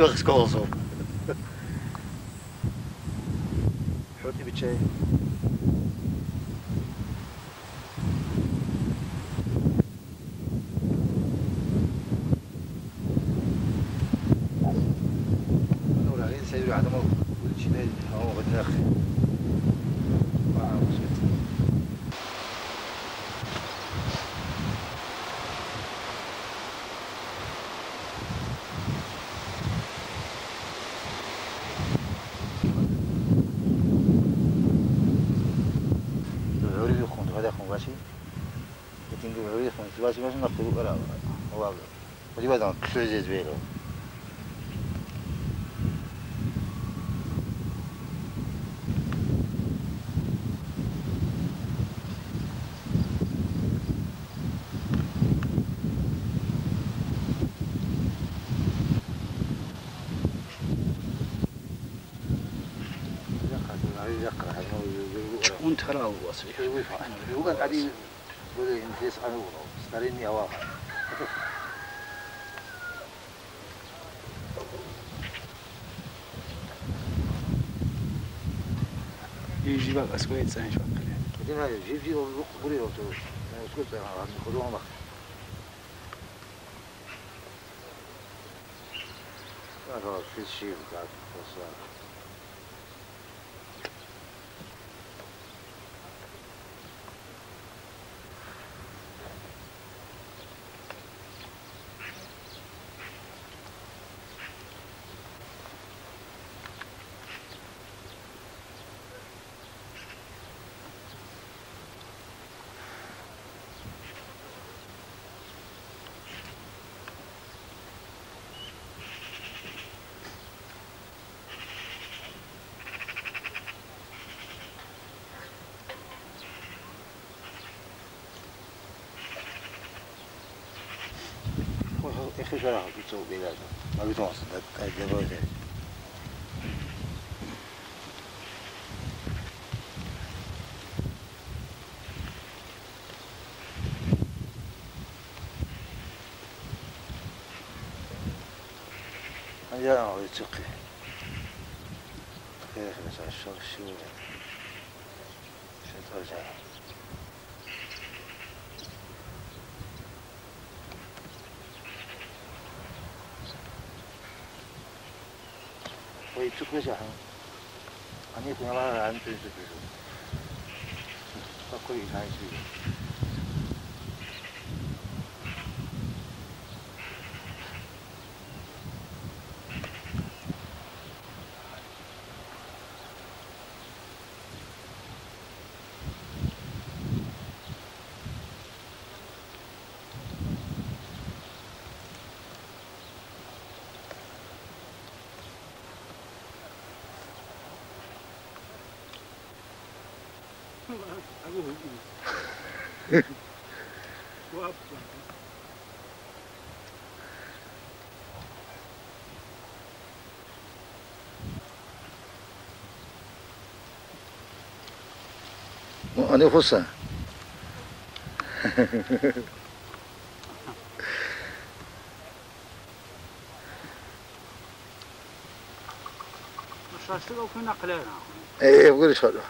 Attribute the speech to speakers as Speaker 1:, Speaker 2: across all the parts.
Speaker 1: Wilkes School. عوري يخون باشي باشي نقول ولا هو ودي بعد كل شيء زبيله يقرأ هذا
Speaker 2: وانت خلا وصريح
Speaker 1: Dari ni awal.
Speaker 2: Yüzyıla kaskı etsen hiç hakkı ne?
Speaker 1: Dedim hayır, yüzyıl olduk buraya oturur. Ben uskut sen ağzını koduğa bak. Ben o, fil şiir, kalp, olsa. Dobra, co ubiegać. Maar widzą nas, tak jak wojdzie. Ja, hij is oké. dat is een soort 谢。啊，你不要那个安全是不是？不可以开。
Speaker 2: مش هشتغل في نقلنا
Speaker 1: إيه بقول إيش هذا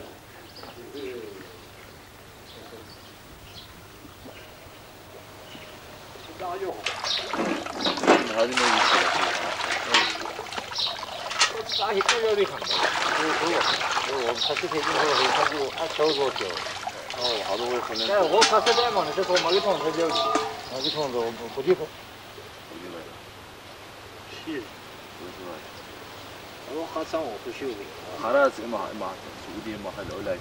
Speaker 3: 哦。那又好。
Speaker 1: 你还是没意。嗯。我打起这个你看，我我我我我开始天气好了，他就爱走多久。哦，好多会。哎，我开始在忙的时候，没空才叫你。没空都不去跑。不去了。
Speaker 3: 去。
Speaker 2: وخاصة وخشوبي
Speaker 1: وخلاص إما إما سعودي إما خل أولاك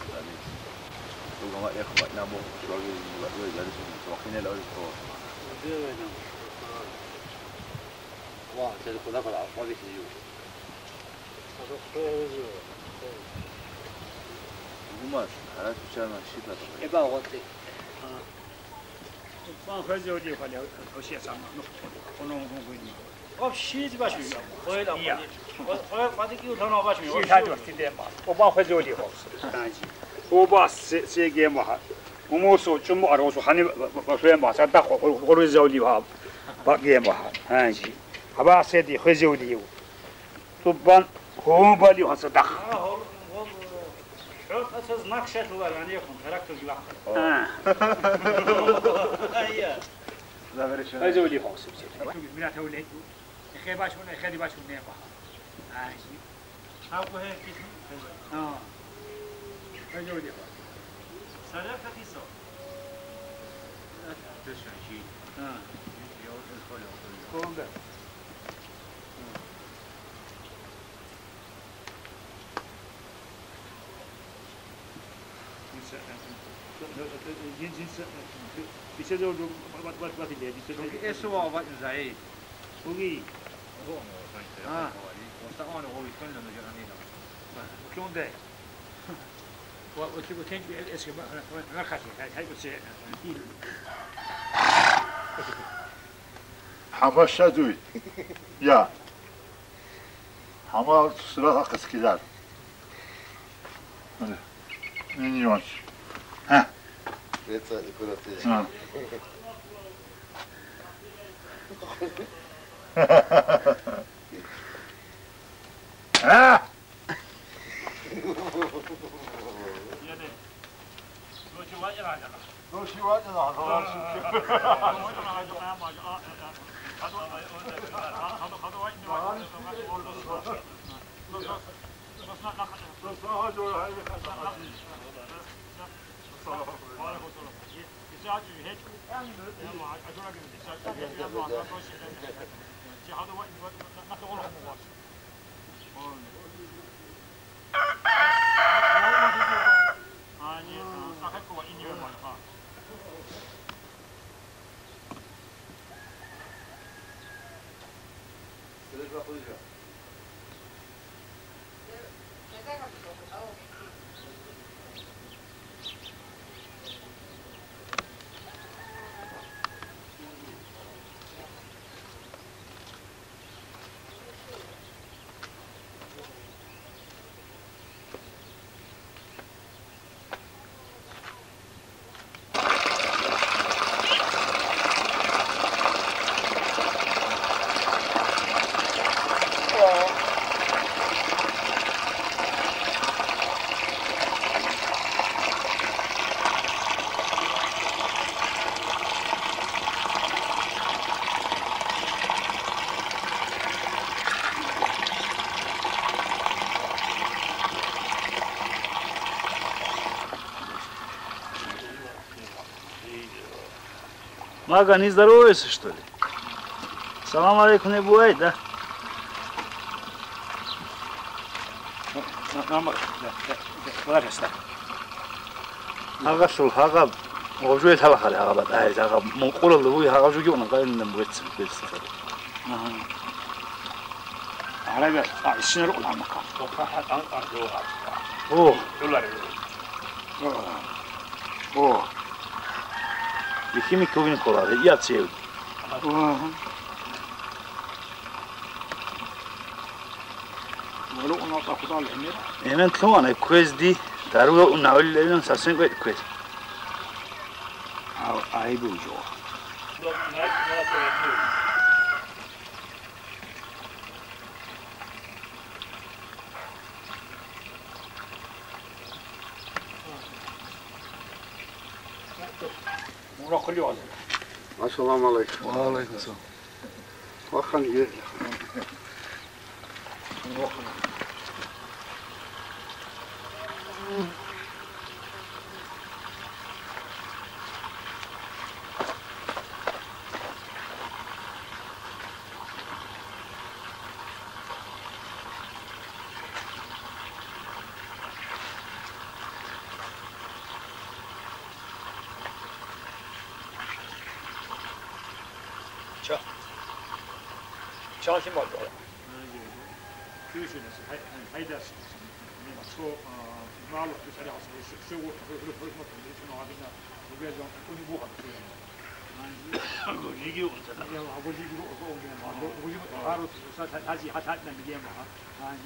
Speaker 1: شيء لا
Speaker 3: تقول об шиз башми хойл об
Speaker 4: хойл пади ки утан об башми шиз хад вакти
Speaker 3: де ма оба хозоли хос танжи оба се ге ма умусу чум арусу хани башве ма сада хору золи ва ба ге ма танжи хаба се ди хозоли ю тубан хобали хаса дах شوف اساس نقشه هو يعني يكون تركته لوحده اه
Speaker 4: ايوه
Speaker 1: لا فريش هذا
Speaker 3: اللي خاص بسيط من هتولد 해봐시면 해봐시면 내봐 아시 하고 ah. 기준 ah. 여기 어디 봐
Speaker 4: 사자 ah. 뜻이지 응 여기서 ah.
Speaker 3: 그런데 Isso é o que eu vou fazer. Isso é o que eu
Speaker 4: vou fazer.
Speaker 3: そうもうそういっ
Speaker 4: た野菜代わりお下側に多い人になんだじゃねえだ
Speaker 3: 基本で وتجيبوا تنجي اسكب ما خشي هاي بس
Speaker 5: حما شدوي
Speaker 6: يا
Speaker 5: حما سلاح قسكيلر
Speaker 6: مينيونش ها
Speaker 1: Лица декоративные.
Speaker 6: ha!
Speaker 5: Ну, сегодня надо лучше.
Speaker 3: Güzel bir hiç. Ben
Speaker 7: de.
Speaker 3: Ben de. see how the what not the whole homo was.
Speaker 1: Thank you.
Speaker 2: Мага, не здороваешься, что ли? Салам алейкум не бывает, да? Агашул, агаб. Огажуй тала хали агабат. Ай, агаб. Монголы луи агажуй гёна гайндан буэтсин бэтсин.
Speaker 3: عربي السنة الأولى مكة
Speaker 2: أوه أوه يخيمي كوين كولار يا تسيو
Speaker 3: ولو انا اخذ على الامير
Speaker 2: هنا كمان كويس دي تعرفوا نقول لنا ساسين كويس كويس هاي بوجو
Speaker 8: Assalamu alaykum.
Speaker 2: Wa alaykum assalam. Wat
Speaker 8: gaan hier? 川下と。
Speaker 3: 九州。は、そう、マーロッる。
Speaker 4: は。い、は、
Speaker 3: い、と、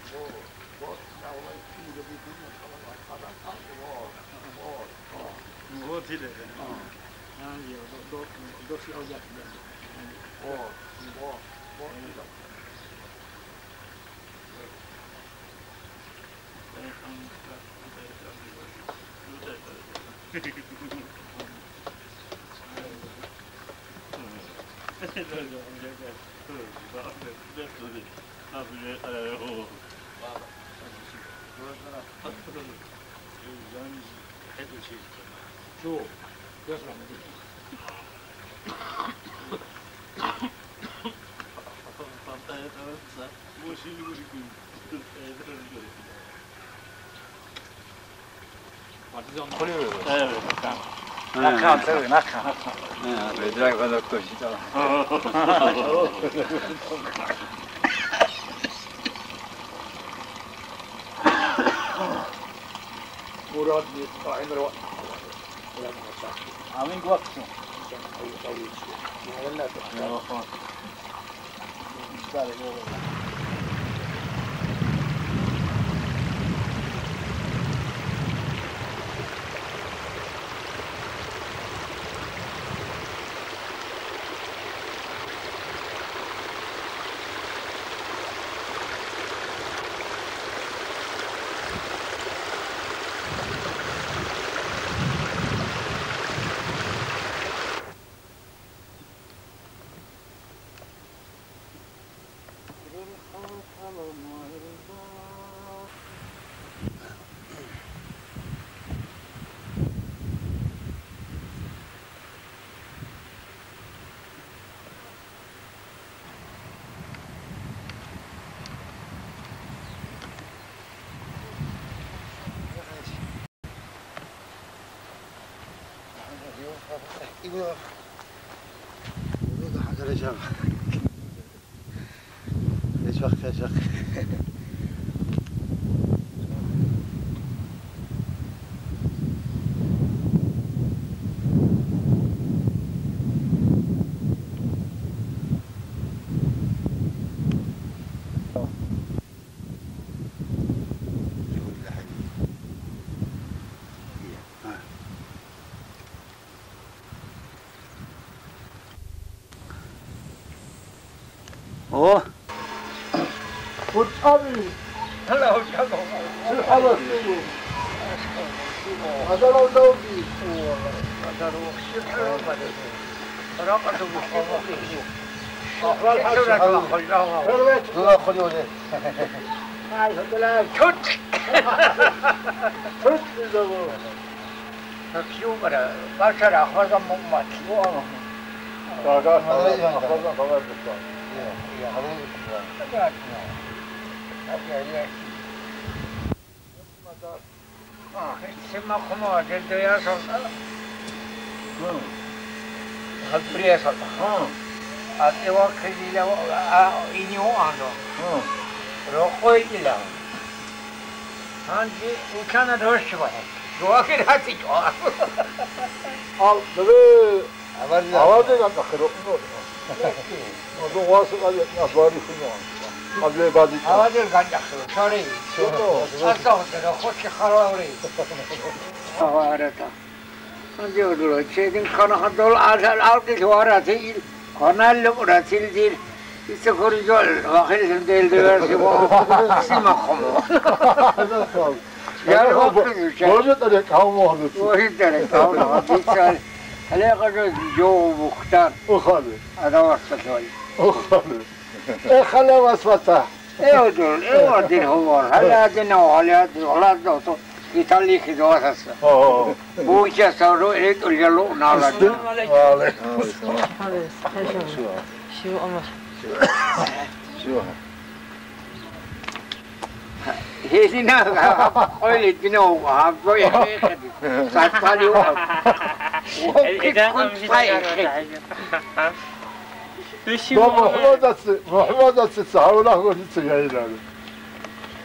Speaker 3: そ、い。い、い、い、い、い、い、い、い、い、い、い、い、い、い、い、い、い、い、い、
Speaker 4: 我记得。哦。
Speaker 3: 啊，有都都都是欧亚的。
Speaker 4: 哦，我我我那个。Thank you.
Speaker 3: So, das war nicht.
Speaker 2: Nakhan, cały, nakhan.
Speaker 1: Nie, wydrak do kości to.
Speaker 3: Murad nie, to imrot.
Speaker 2: Amigo, acción. No, no.
Speaker 1: كده يوضح على رجعها إيش وقت يا شيخ
Speaker 9: Aa, hiç sima kuma, geldi ya sonra. Hı. プレイヤーさんだ、うん、あてはくじらあいにおあのろこいじらあんじうかなどうしようごわけらしいよあ
Speaker 5: それ
Speaker 9: あわで
Speaker 5: なんかけどどわすがでなすわりふのあぜばじあわ
Speaker 9: でがんじゃくそれ
Speaker 5: そう
Speaker 9: あそうけどこっちからおれあわれた diyorlar. Şeyin kanı dolu azal algı duvara değil. Kanallı burası değil. İşte koridor vakil değildi versi bu. Sima kumu.
Speaker 5: Yar
Speaker 9: okuyor.
Speaker 5: Bozu da kavmu oldu.
Speaker 9: Bozu da kavmu oldu. Hele kadar jo muhtar.
Speaker 5: O oh, kadar.
Speaker 9: Adam vasfata.
Speaker 5: O oh, kadar. E hala vasfata.
Speaker 9: E odur. E odur. Hala dene hala dene hala dene. Италии хидолахаса. Буча савро эт ульяло унала.
Speaker 5: Але.
Speaker 10: Шио омас.
Speaker 1: Шио.
Speaker 9: ჰესინა ყოველი გინო აბო ეხები საწალი ვარ
Speaker 10: მოჰმადაც
Speaker 5: მოჰმადაც საულა გული წაილა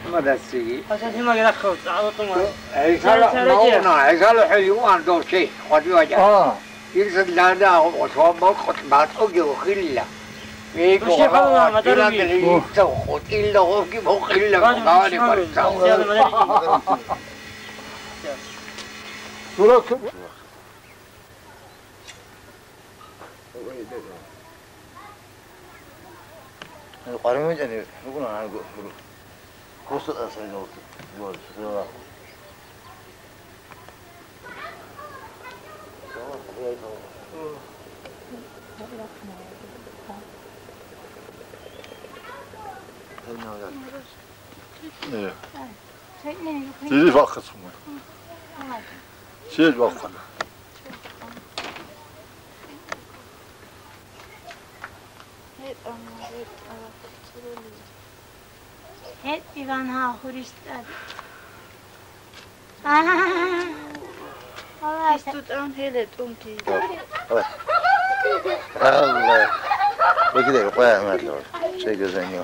Speaker 9: مدرسگی
Speaker 10: اصلا هم اگر خود عادت ما
Speaker 9: ایشال نه نه ایشال حیوان دوستی خودی وجه
Speaker 5: آه
Speaker 9: این سلانه او تو ما خود بات او گیو خیلی میگو آه دیگر دلی تو خود این لغو کی بو خیلی کاری برسان
Speaker 5: سراغ
Speaker 1: قرمه جنی نگونه آنگو Kusur asıl olsun. Kusur asıl. Tamam, burayı tamam.
Speaker 5: Ee, evet. Sizi vakıtsın mı? Siz vakıtsın.
Speaker 11: ივანა ხურისტად აა ის თუტრონ ჰელე ტუმკი
Speaker 1: ალლა მეკიდე ყვა მადლობა შეგეძენიო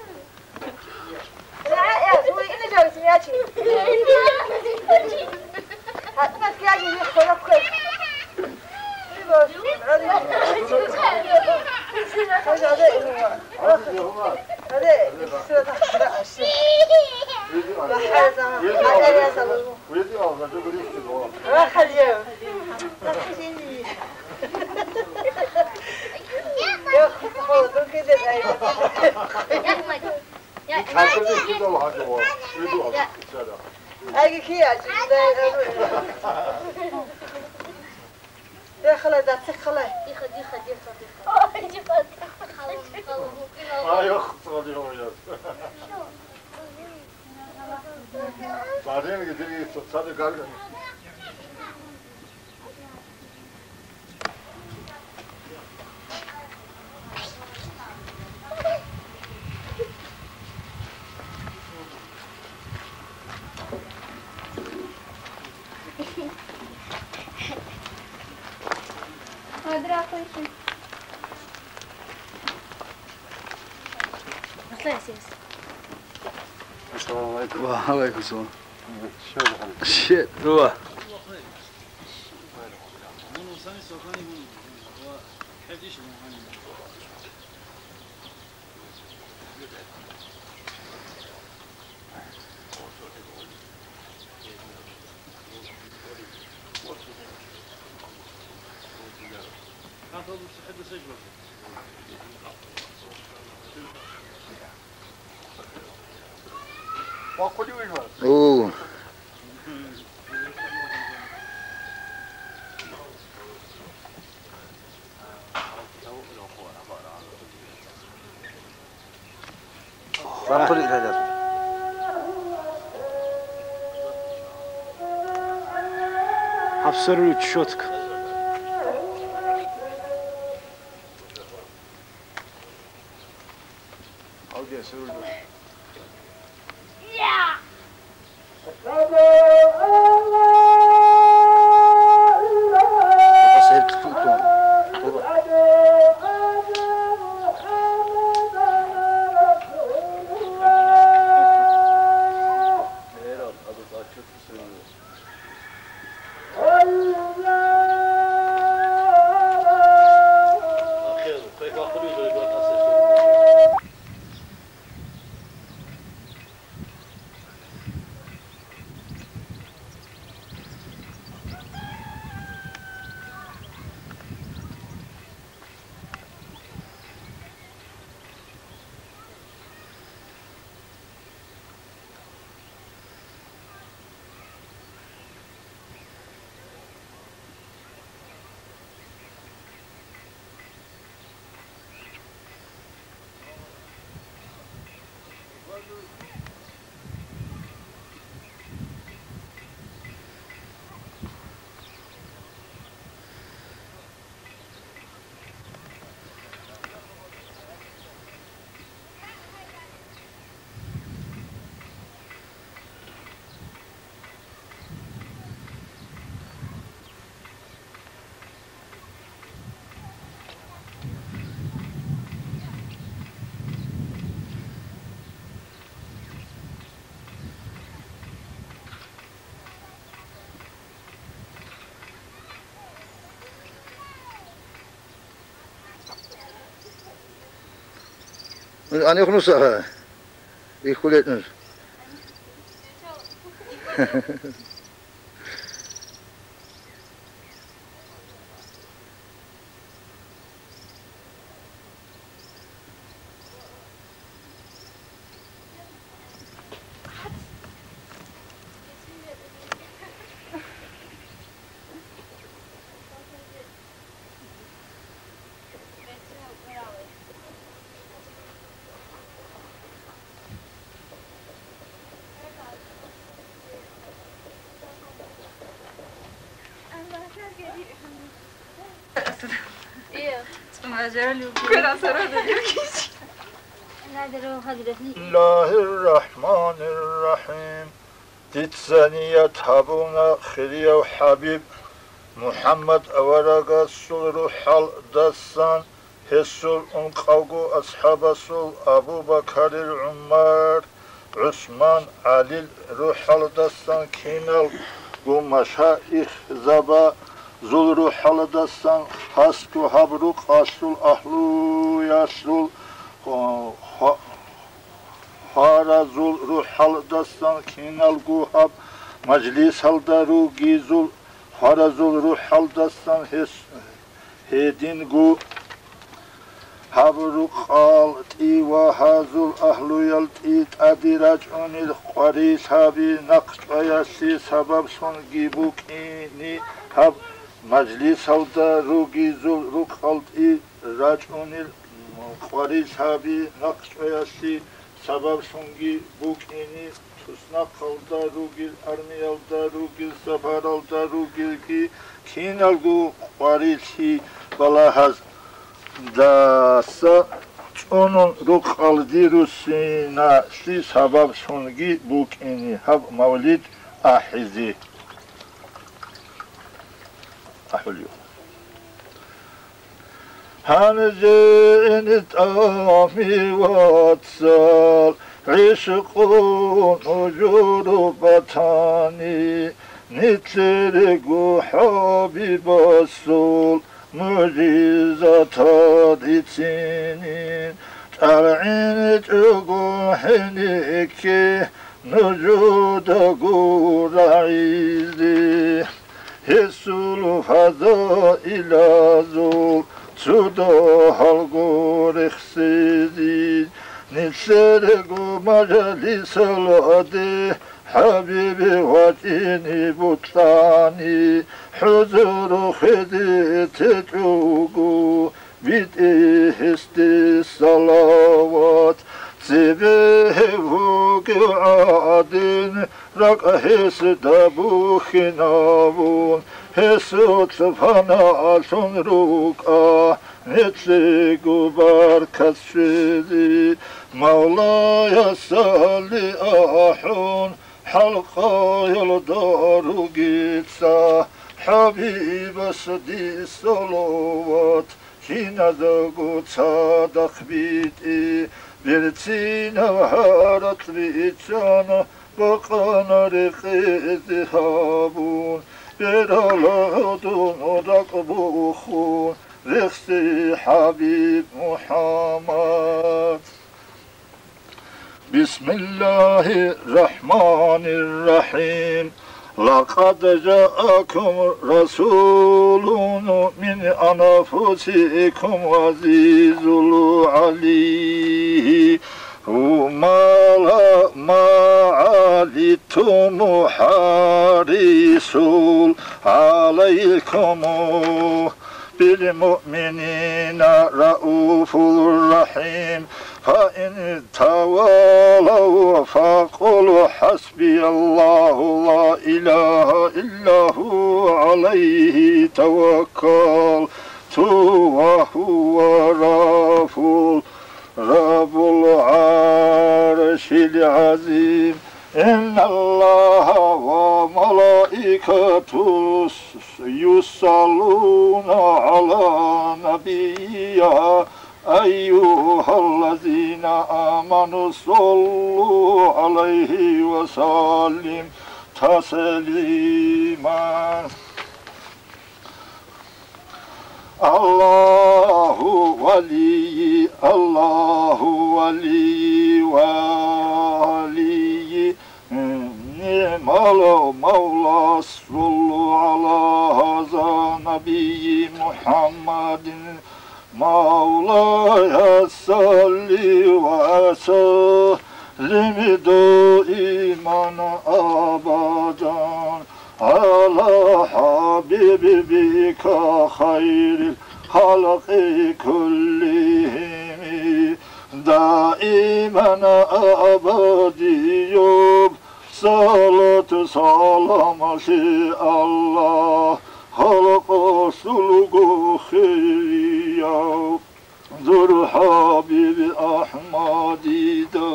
Speaker 2: this one. Shit. Sure. Mantul.
Speaker 1: А.
Speaker 2: Абсолютно четко.
Speaker 1: أنا يخلص ها
Speaker 6: الله الرحمن الرحيم. تتسانية تابونا خريا وحبيب. محمد أورغا سول حال دسان. هسول أنقاوغو أصحاب سول أبو بكر العمر. عثمان علي روحال دسان. كينال ومشايخ زبا zulru haladasan hastu habru qasul ahlu yasul harazul ruh haladasan kinal guhab majlis haldaru gizul harazul ruh haladasan hes hedin gu habru qal ti wa hazul ahlu yal ti adiraj unil qari sabi naqt ayasi sabab son gibu kini hab მაჯლისავდა რუგი რუყალტი რაჭონილ ყვარისაბი ნახჭეასი საბავშონგი ბუკინი თუსნახავდა რუგი არმიავდა რუგი საფარავდა რუგი კი ქინალგუ ყვარისი ბალაჰაზ დასა წონონ რუყალდი რუსინა სი საბავშონგი ბუკინი ჰაბ მავლიდ აჰიზი. أفتح اليوم هنجين تافي واتصال عشق وجود بطاني نتلق حبيب السول معجزة ديتينين ترعين تقول حنيكي نجود قول عيزي فضائل زول Cudo halgor xsidi Nitsergu majalis alade Habibi vatini butlani Huzuru khidi tetugu Bidi histi salavat Zibehu ძებე ვუკადინ რაკ ჰეს დაბუხინავუნ ჰესოც ფანა ასონ რუკა მეცე გუბარ ქასშედი მავლაია სალი აჰუნ حلقة يلدار قيتسا حبيب سدي صلوات كنا دقو تصادق بيتي tina harat vitana Bakana rekezi habun. برالادون رقبوخون رخصي حبيب محمد بسم الله الرحمن الرحيم لقد جاءكم رسول من أنفسكم عزيز عليه. وما لا ما عليتم حريص عليكم. بالمؤمنين رؤوف رحيم. فإن تولوا فقولوا حسبي الله لا إله إلا هو عليه توكلت وهو رب رب العرش العظيم. إن الله وملائكته يصلون على نبي أيها الذين آمنوا صلوا عليه وسلم تسليما. الله ولي الله علي وعلي نعم المولى صلوا على هذا نبي محمد. Mevla'ya salli ve sellim du iman abadan. Ala habibi bika hayril halki kullihimi. Daimen abadiyub salatu salamasi Allah halk usulgu khiri ya Dur Habibi Ahmadida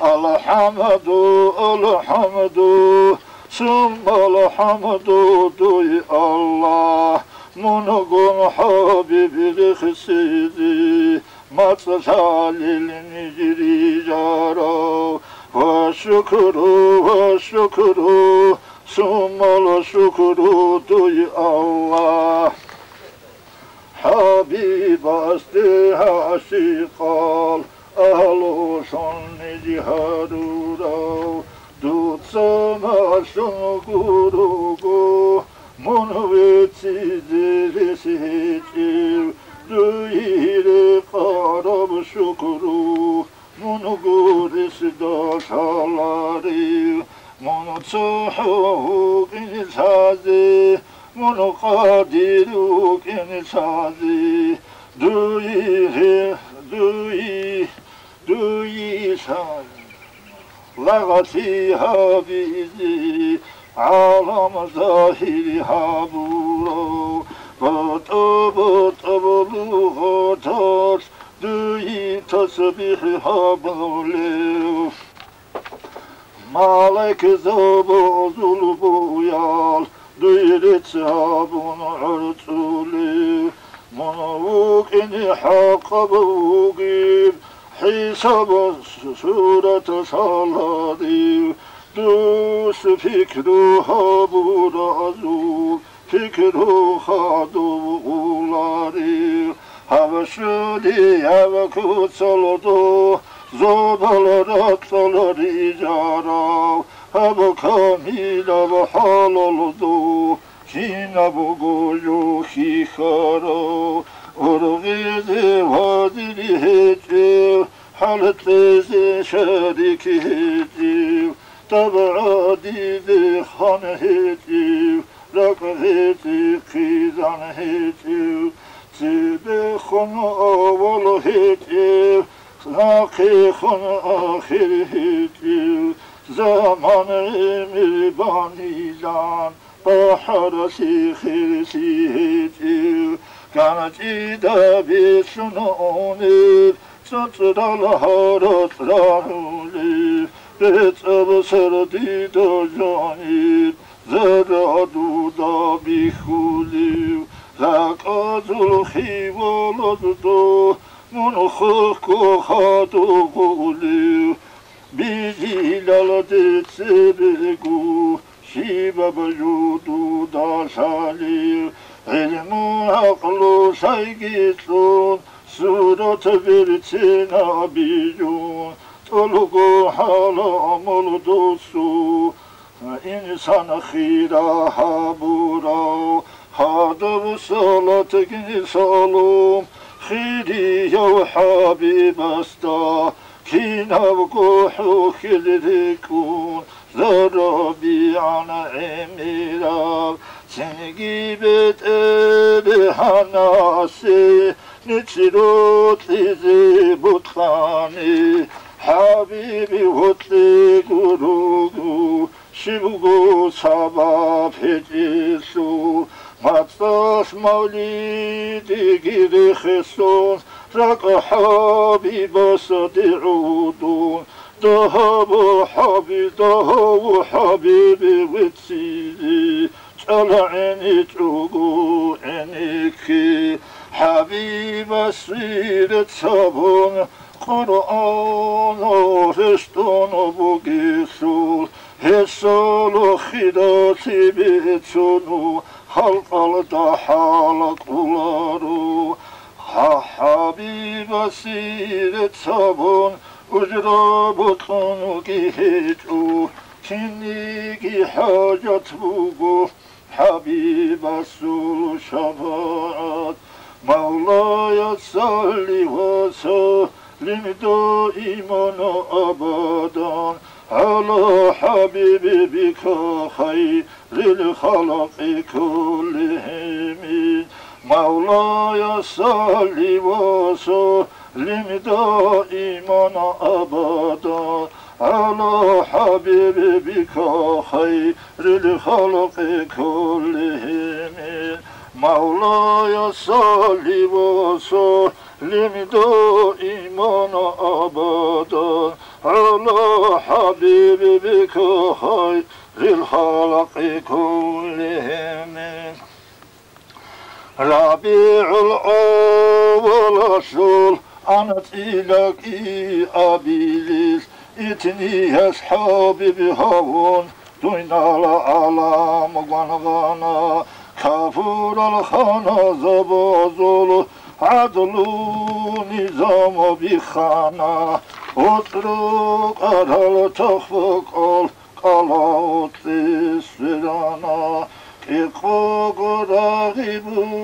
Speaker 6: Alhamdu, alhamdu. Sümme alhamdu duy Allah. Munugun Habibi Rıhsidi Matsalil Nicri Cara Ve şükru, ve şükru Sümme şükru duy Allah. جارو والشكر والشكر ثم الشكر دوي الله حبيب استهاشي قال أهل سن جهادو دوت سما شنقرقو منويتي دلسيتي دوير قرب شكرو منو رو کن سازی دوی دوی دوی ساز لغتی ها بیزی عالم ظاهری ها بورو بطو بطو بلوغ تاس دوی تسبیح ها بولو مالک زبو زلبو یال ديرت سابون عرطولي منوك إني حق بوقيب حساب سورة صلادي دوس فكرو هابور عزو فكرو خادو غولاري هبشودي هبكو صلدو زوبل abo kamila و halolo do hina bo goyo hiharo ورغيزي وادري هيتيو حال تليزي شريكي هيتيو تبع ديدي خان هيتيو لك هيتي قيزان هيتيو سيدي خن أول هيتيو ناقي خن آخر هيتيو زمان میبانیدم با حرسی خیرسی هیچی. کنچی دبی سنونید سنسدال حرس راهونید بیت اب سردید و جانید زرا زک بیخولید خیوال زلخی دو من خوک و خاد و قولید بجيلال تسبقو شيب بجودو داشالي علم عقل شيقيتون سورة برتنا بيجون طلقوا حالا ملدوسو إنسان خيرا حبورا هذا صلاة سلام خيري يا حبيب استا كينا وقوحو خلدكون ذربي عن عميرا سنگی بت به هناسی نچرو تیزی بودخانی حبیبی وطلی گروگو شبگو سبا پیجیسو مطاش مولیدی گیری خسون رق حبیب صدعودون دهب حبیب دهب حبیبی وتسیدی طلعني تقو عينيك حبيب سيرة صابون قرآن رستون بقيسول هسول خداتي بيتسونو خلق الدحال قلارو. حبيب سيرت صابون اجرا بطنقي هجو كنيقي حاجة بوغو حبيب السول شفاعت. مولاي صل وسلم دائما ابدا على حبيبك خير الخلق كلهم Mevla'ya salli ve sellim daiman abada. Ala habibika hayril halki kullihim. Mevla'ya salli ve sellim daiman abada. Ala habibika hayril halki kullihim. Rabi'ul ovul aşul anıt ilaki abilis itni eshabi bihavun duynala alam gangana kafur al khana zabazul adlu nizam bi khana otruk aral tahfuk ol kala otlis sirana. 이코고라기부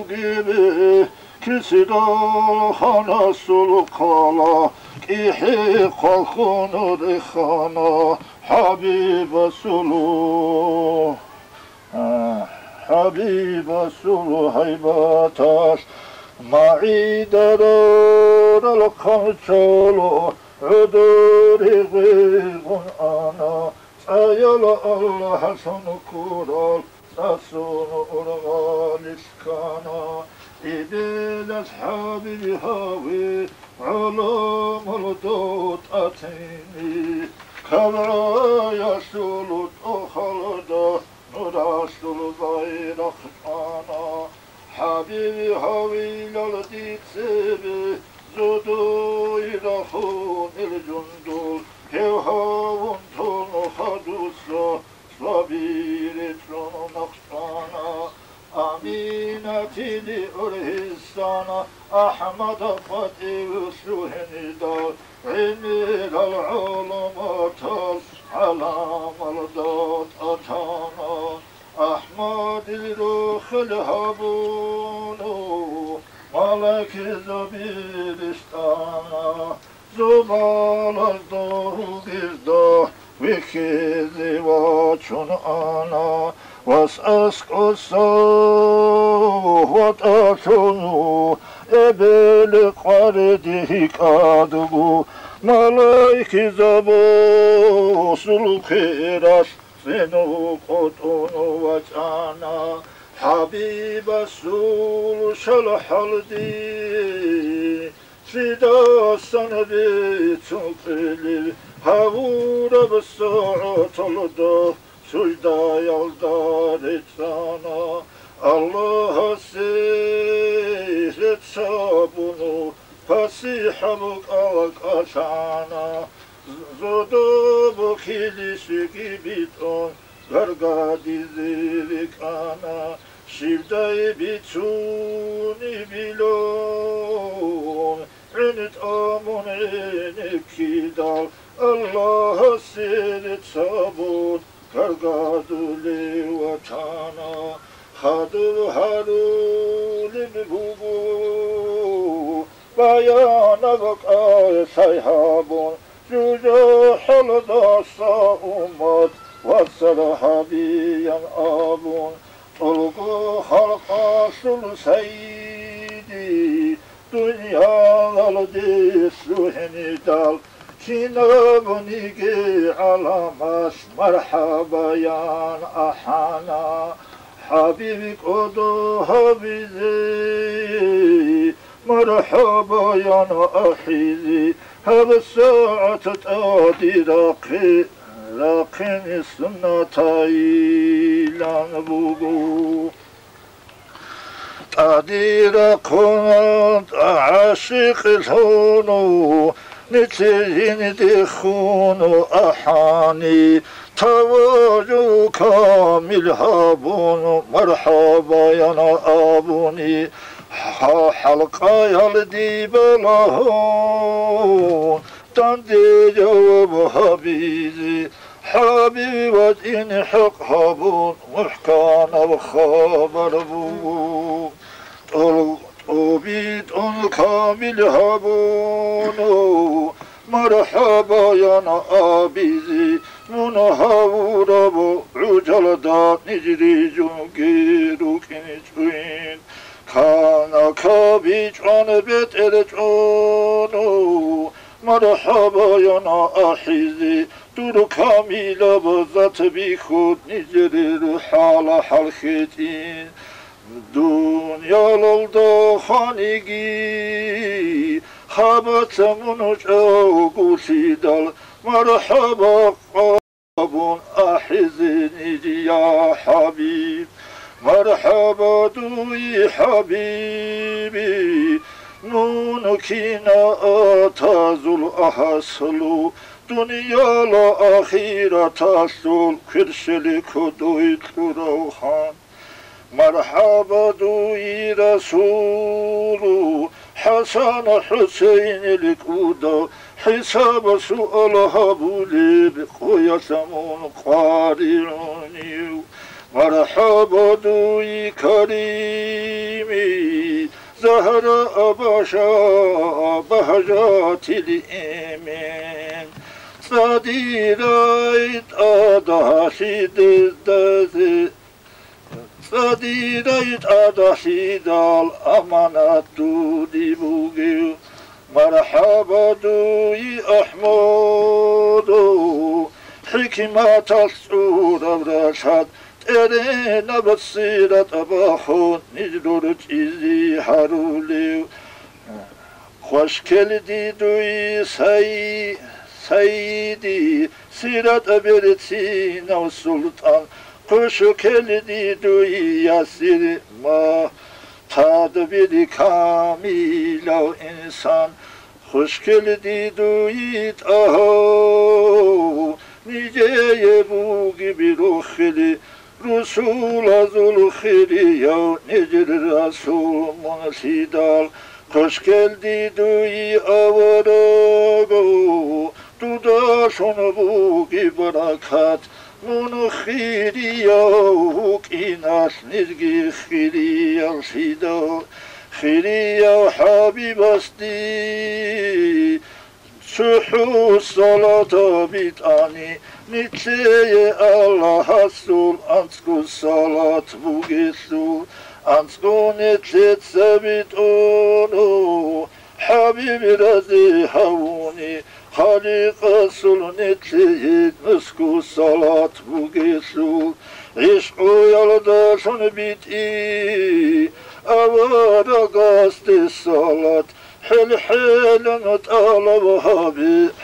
Speaker 6: 기비 키시도 하나 술카라 이히 콜코노리 하나 하비바 술루 하비바 술루 하이바타스 마이다로라로 칸초로 ödürü gıygun ana Ayala Allah hasanı kural ساسون أرغالس كانا إذن أصحابي بهاوي على ملدوت أتيني كبرا يسولت أخلدا نراسل غير خطانا حبيبي هاوي للديت سيبي زدو إلى خون الجندل هاون تون خدوسا صبير تون نقصانا أمينتي لأرهستانا أحمد فتي وسوهن دار علمي العلماء على مرضات أتانا أحمد الروح الهبون ملك زبيرستانا زبال الدور یکی و چون آنا واس از قصاوت آتونو ابل قردی کادگو ملائکی زبو سلوکی رست سنو قطونو وچانا حبیب سول شلحل دی الدين سيدا سنبي تنقلي هاورا بالساعة تلدا سجدا يلدار اتسانا الله سيرت سابونو فسيح مقالك أشانا زدو بكيلي سيكي بيتون غرغادي زيركانا شيفداي بيتوني بيلون عند آمون عينك كيدال الله سيرت سابون كرقادو لي وطانا خادو هارو لببوبو بايانا بقى سيحابون جوجو حلدا ساومات وصل حبيا آبون طلقو خلقا سيدي دنیا لدی سوهنی دال شنابونی که علام مرحبا یان آحنا حبیب کدو حبیزی مرحبا یان آحیزی هر ساعت تادی راقی راقی نسنا تایی لان بگو تأدي كنت عاشق الهونو نتين دخون أحاني. تواجو كامل هابون مرحبا يا أبوني حلقة يلدي بلهون تندي جواب حبيبي حبيبي وجين حق هبون محكان الخبر بون. آبید اون کامل هبون مرحبا یا آبیزی من هورا با عجل داد نجری جنگی رو کنی چوین. کانا کابی چون بیت ارچون مرحبا یا آحیزی دور کامیلا با ذات بی خود نجری رو حال حال خیتین Dünyal oldu hanigi? Habat bunu çagusi dal. Merhaba kabun ahizini ya Habib. Merhaba duy Habibi. Nunukina atazul ahaslu. Dünyala ahirat asul Kürşilik duytlu ruhan. مرحبا دوي رسول حسن حسين الكودا حساب سؤال هبولي بقوية سمون قارئوني مرحبا دوي كريمي زهر أباشا بهجات الإيمان صديريت أداشي دزدزي Sadidait adasidal amanatu dibugiu Merhabadu i ahmudu Hikmat al-sur avrashad Terena basirat abahun Nidurut izi haruliu Hoş geldi duy say, saydi Sirat abiretine sultan خوش کلدی دوی ياسر ما تدبیر کامیل و انسان خوشگل دیدویت آهو نیجه بوگی بیرو خیلی رسول از خیلی یا نجر رسول منسیدال خوشگل دیدوی آوراگو دوداشون بوگی برکت Bunu khiriyo kinas nizgi khiriyo sido khiriyo habibasti سحو صلاة بيتاني نتلي الله السول أنسكو صلاة بوغيسول أنسكو نتلت سبيت او حبيبي رزي هوني خالق سلونت سید مسکو سالات بوگیسو عشق و یلداشون بیت ای اوار آگاست سالات حل حل نتال و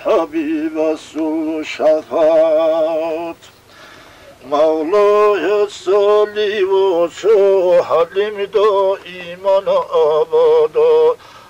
Speaker 6: حبیب سل شفات مولای سالی و چو حلیم دا ایمان آباد و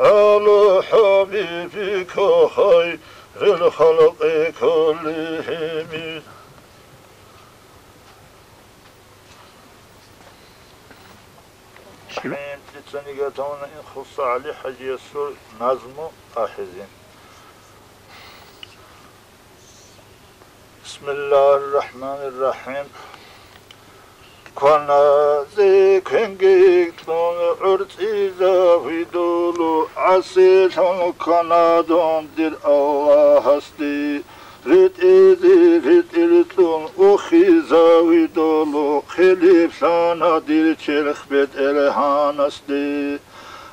Speaker 6: على حبيبك خير الخلق كلهم شمين تتسنقاتون إن خص علي حج يسر نظم أحزين بسم الله الرحمن الرحيم 코나세 캥게 통 얼치자 위돌로 아세 통 코나돈 딜 알라하스디 리티디 리티리통 오히자 위돌로 ხელიფსანა 딜 ჩერხბეთ ელჰანასდი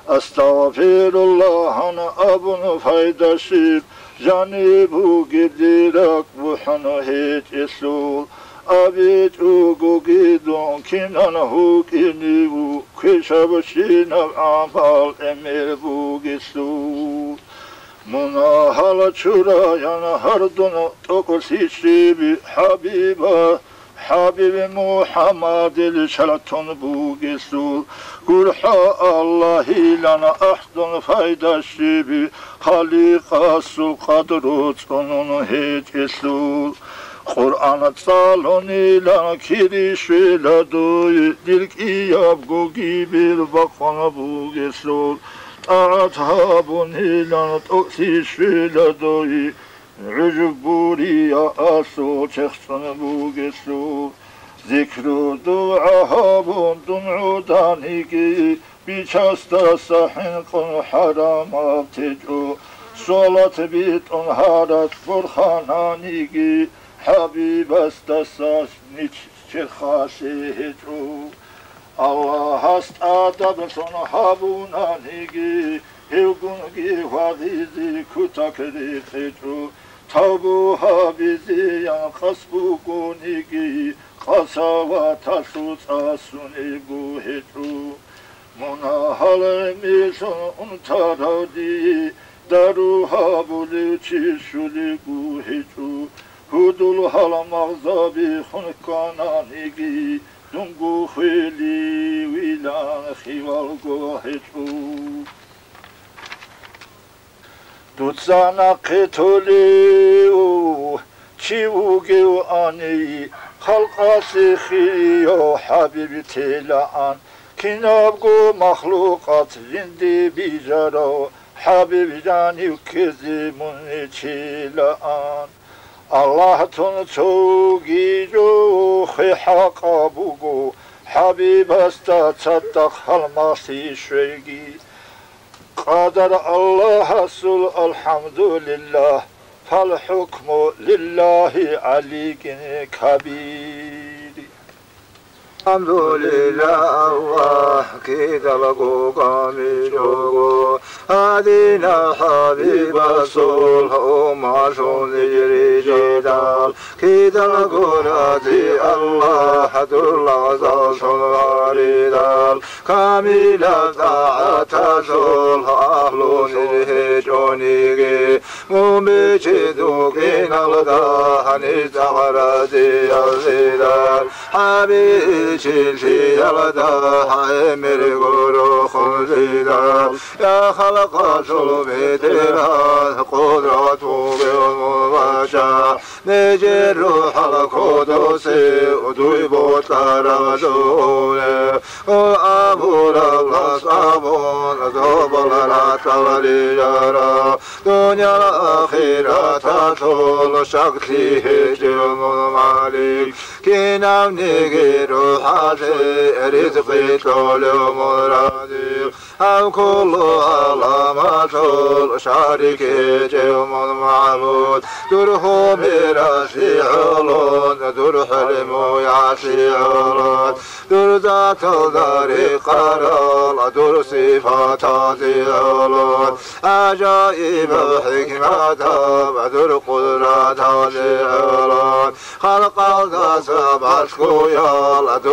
Speaker 6: استغفرالله انا ابن فايدشيب جانبو قديرك بحنو هيج اسول abit ugugi donkin anahuk inivu kışabışin amal emir bugisu Muna hala çura yana harduna tokul sişibi habiba. Habibi Muhammed il şalatun bu gisul Gurha Allah ilana ahdun faydaşibi Halika sul kadru tunun hiç gisul قرآن تالونی لکیری شیل دوی دلکی یاب گوگی بیر بخوان بوگی سول تارت ها بونی لان توکسی دوی رجب بوری آسو چخصان بوگی سول ذکر و دعا ها بون دمع و دانیگی بیچست سحن کن حرام آتی سولت بیتون هارت برخانانیگی ჰაბიბასტასას ნიჩხაშეჭუ ალაჰასტადაბსონ ჰაბუნანიგი ჰევგუნგი ვადიზი ქუთაკედი ხეჭუ თავბუ ჰაბიზი ანხასბუკუნიგი ყასავათასუ წასუნიგუ ჰეჭუ მონაჰალემიშონ უნთარავდი დარუჰაბული ჩიშული გუჰეჭუ Hudul halamağza bi hunkanan igi Dungu khili vilan khival gohitu Dutsana qituli u Çivugi u ani Halkası khiyo habibi telaan Kinabgu mahlukat zindi bizaro Habibi cani kezi munni çilaan الله تون چوگی جو خی حقا بگو حبیب استا تصدق حلماسی شویگی قدر الله سل الحمد لله. فالحكم لله علي كبير
Speaker 12: الحمد لله الله كده لقو قاميجوغو هدينا حبيب الصلح وما شون يجري جدال كده لقو نادي الله حد الله صلح دال كاملا دعاة صلح أهل نرهجونيغي ممجدوغين الدهن زغردي الزدال حبيب چیشی یبدا های میری گرو خودی در یا خلقا شلو بیتیرات قدرت و بیموشا نیجی روح القدسی ادوی بود رمزونه قل امور الغس امون دوبل رات وریجارا دنیا آخرت شل شکتی که نام نگی حاجی رزقی چول مرادی. هم کل علام چول شارکی جمون معبود. درهم رشی علون در حلم یعشی علون در ذات داری قرار در صفات دی علون عجائب حکمت و در قدرت دی علون خلق الناس بشکویال در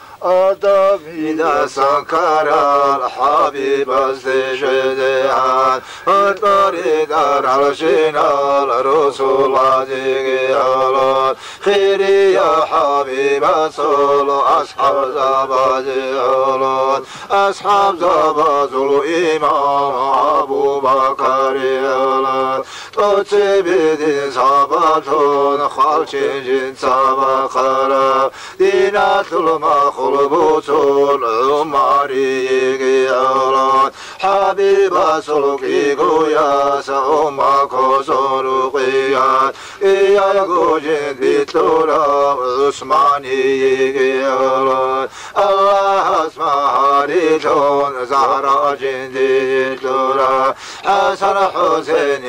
Speaker 6: آدمی
Speaker 12: دستان کرال حبیب از دیجده هن اتاری در حلشینال رسول عزیگی حلال خیری یا حبیب اصول اصحاب زبازی حلال اصحاب زبازل ایمان ابو بکری حلال tochi bidis habatun khalchin jin tsama khara dinatul makhulbutun umari yigi habiba sulki guyas umma kosoru qiyad Yagoje Vitora Osmani Allah Asmari Ton Zahra Cindi Tora Hasan Hüseyin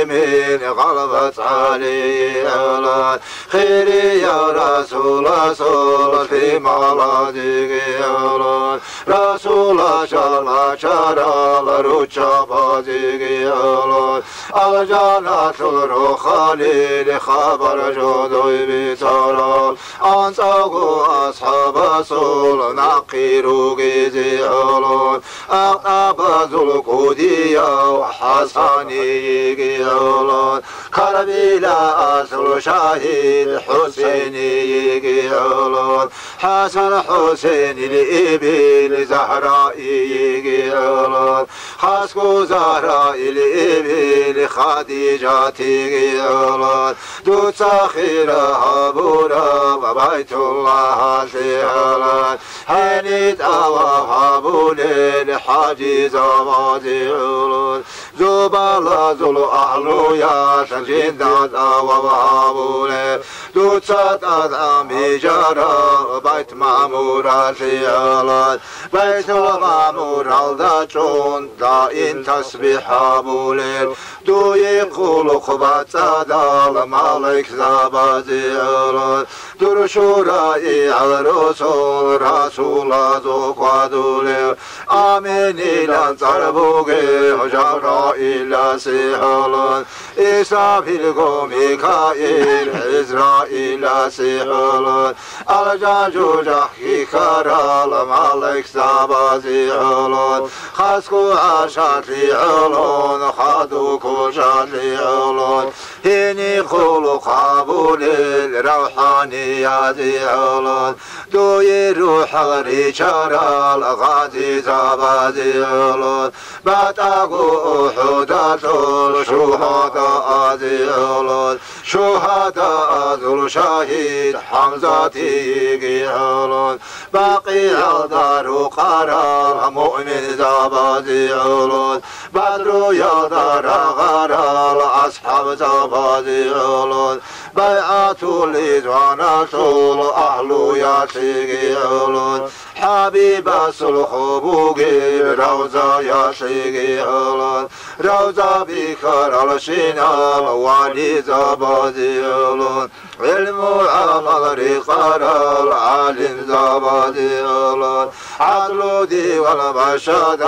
Speaker 12: İmin Galvat Ali Evlat Hayri Ya Resul'a Sol Fima Ladik Evlat Resul'a Şarla Şaralar Uçabadik Evlat Al Canatul Ruhani haber jodoy bitaral Ansagu ashab sul naqiru giziolon Aqabazul kudiya hasani giolon Karbila asul şahid Hüseyni giolon Hasan Hüseyin ibil Zahra giolon Hasku Zahra ibil Khadijati giolon Du sakhira habura wa baytullah ziyarat Henit awa habulil haciz avazi ulul Zubala zulu ahlu ya jindat awa habule Du satat amijara დუცატად ამიჯარა ბაით მამურალიალად ბაით მამურალ დაჭონ და ინ تسبحابولين دو يقول خبات سادال مالك زابازيرات duruşura iğarusun Rasula zukadule Amin ilan sarbuge Hocavra ila sihalun İsrafil go Mikail İsraila sihalun Alcancu cahki karal Malik sabazi ulun Hasku aşatli ulun Hadu kuşatli ulun Hini kulu kabulil Ruhani Ravhaniyati ulun Duyi ruh riçaral Gazi zabazi ulun Batagu uhudatul Şuhada azi ulun Şuhada azul şahid Hamzati giyulun Baqi daru qarar Mu'min zabazi ulun Badru yadar ağaral Ashab zabazi ulun بيعة الإجوان شول أهل ياشيغي أولون. حبيب السلخبوغي روزا ياشيغي أولون. روزا بكر الشنال وانی زبادی أولون. علم على الرقار العالم زبادي أولون. عدل دي والبشر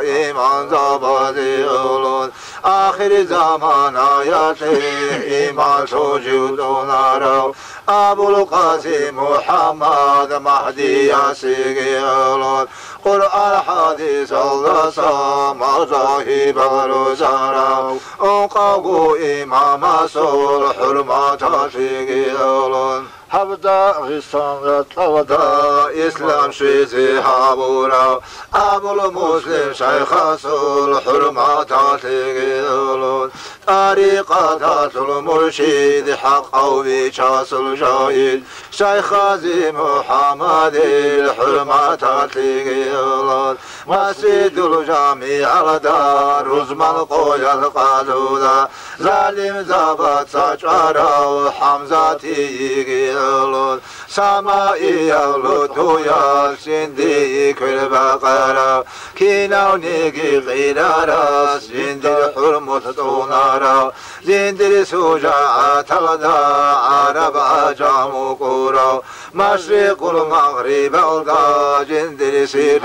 Speaker 12: ایمان زبادی أولون. آخر زمان آیات ایمان وجود نارو. ابو القاسم محمد مهدی سیگی اولاد. قرآن حدیث الله سام بالو زارو؟ اون قبو امام سول حرمت سیگی اولاد.
Speaker 6: هبدا غیستانت
Speaker 12: هبدا اسلام شیزی هابورا ابو المسلم شیخ اصول حرمات تگیلون طریقات المرشید حق او بیچاس الجاید شيخ ازی محمد الحرمات تگیلون مسجد الجامع دار رزمان قوی القدودا zalim zabat saçarav Hamzati yiğilud Samai yavlud huyal sindi kül bakara Kinav nigi gilarav Zindir hurmut tunarav Zindir suca atalda Arab acamu kurav مشرق و مغرب و گاجن دل سیر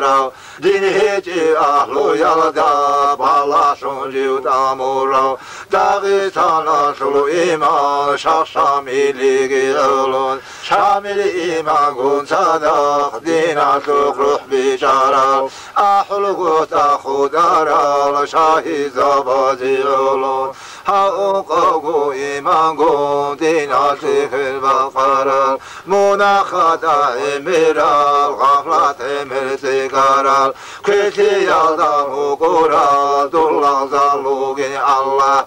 Speaker 12: را دین هیچی اهل یلدا بالاشون جیو دامورا داغستان شلو ایما شخ شامیلی گیرلون شاميلي ایما گون صدق دین اشلق روح بیچارا احلقوت خدا را شاهی زبازی حقوق ایمان گودین عاشق البقرار خدا امیرال غفلت امیر سیگارال کشی یادم حقورال دولان زلوگین الله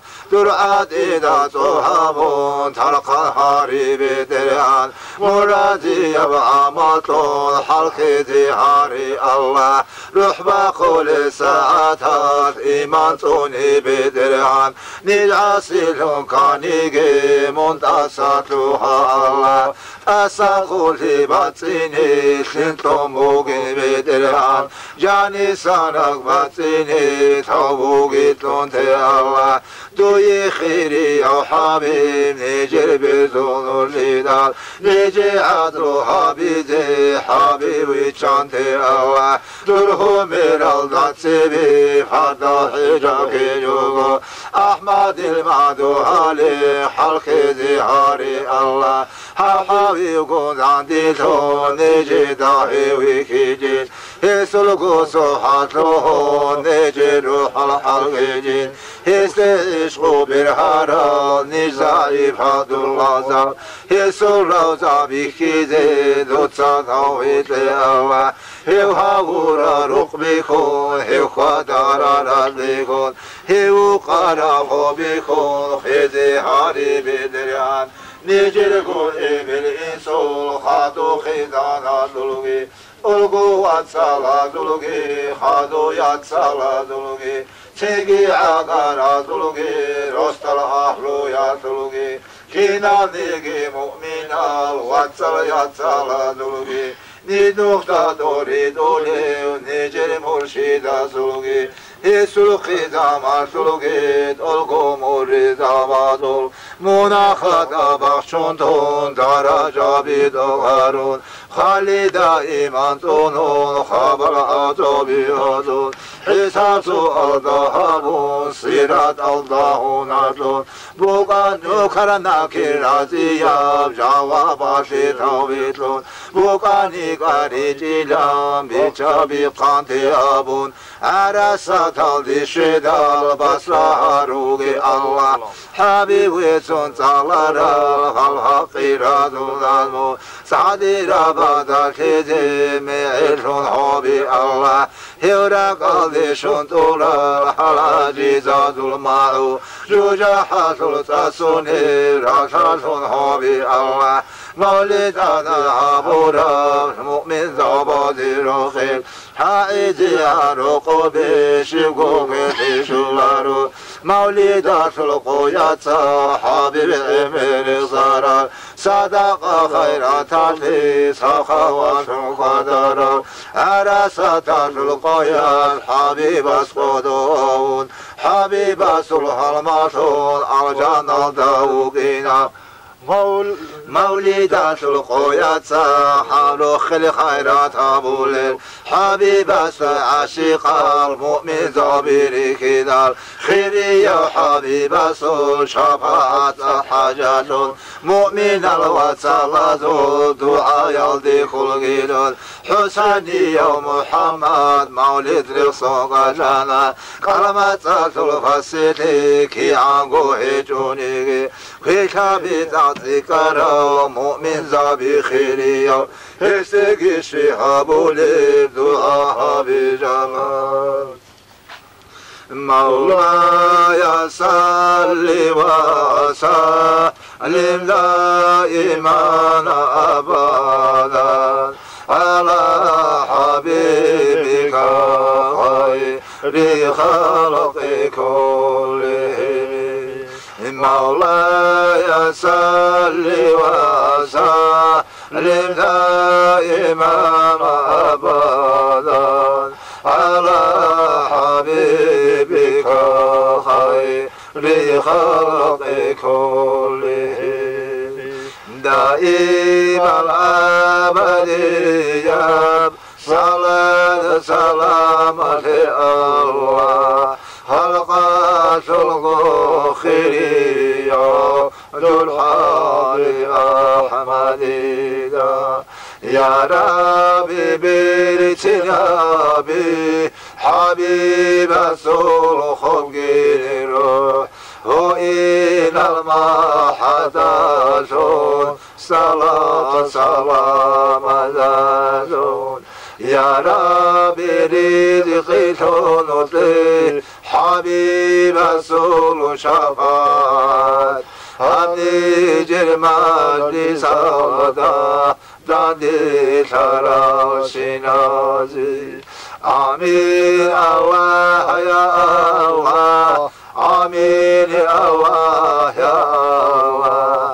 Speaker 12: آدیدا تو همون ترقل هاری درعان مرادی و آماتون حلقی دی حری الله Allah روح بقول ساعتات إيمان توني بدرعان نجعسل كانيجي منتصات لها الله أساقول في بطيني سنتم بوغي بدرعان جاني سانك بطيني توبوغي تونتي الله دوي خيري يا حبيب نجر بزون الردال نجي عدلو حبيبي حبيبي چانتي الله درهم الالدات 하하위 고산디 소내제 다해위키지 해설고소 하토 내제로 할할게지 해세쇼베하라 니자이 파둘라자 해설라자 비키제 도차가위테아와 해화우라 록비콘 해화다라라리콘 해우카라 호비콘 해제하리비데란 ნიჯერგო ებელესო ხადო ხედანა დოლგე ოლგო აცალა დოლგე ხადო იაცალა დოლგე ცეგი აგარა დოლგე როსტალ აჰლო იადოლგე ქინანეგე მუმინალ ვაცალა იაცალა დოლგე ნიდოხდა დორი დოლე ნიჯერ მორშიდა ზოლგე ესულხი დამართოლგე ოლგო მორე დავადოლ مونخ خدا بخشون تون دارا جابید و ხალედა ემანტონონ ხაბაგაწობიოძონ ესაცო ალდაჰაბონ სირატ ალდაჰონაძონ ბოკან ოქარანაკე რაზიაბ ჯავაბაშე თავიტლონ ბოკანი კარიჭილა მეჩაბი ყანთეაბონ არასათალდი შედალ ბასაჰარუგე ალლა ჰაბიბუეცონ წალარა ხალჰაყირადუნანმო სადირაბა 다케제 الله 호비 알라 헤라 갈데손 돌라 할라지 자둘마루 주자 하솔 사손에 라사손 호비 알라 مولدان عبورا مؤمن زبادی رو خیل حائدی رو قبیش گوگی خیشولارو مولدان سلقویت حبیب امیر زارا صدق خيرات لي سخوات قدر عرسات القويات حبيب اسقدون حبيب صلح المشون ارجان الدوقينا مول مولدات القويات حال خل خيرات أبول. حبيب عاشق المؤمن زابير كدال خيري يا حبيب سول شفاعة حاجات مؤمن الوصل دعاء يلدي خلقين حسني محمد مولد رسول جانا كلمة الفاسد كي عنقو هجوني كابيزات ذكر مؤمن زابي خيريا هستقي شهاب للدعاء بجمال مولاي صل وسلم دائما ابدا. على حبيبك خير خلق كلهم. مولاي صل وسلم دائما ابدا على حبيبك خير خلق كلهم. دائما الابديا صلاة سلام الله. حلقات الغخرية ذو الحال أحمدينا يا ربي برتنابي حبيب رسول خلق الروح. وإلى المحدثون salat salam alazun Ya Rabbi rizki tunutli Habib Resul şafaat Hamdi cirmadi sağda Dadi taraf şinazi Amin Allah ya Allah. Amin Allah ya Allah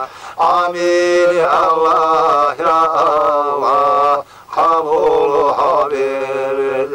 Speaker 12: amin Allah ya Allah kabul haberler.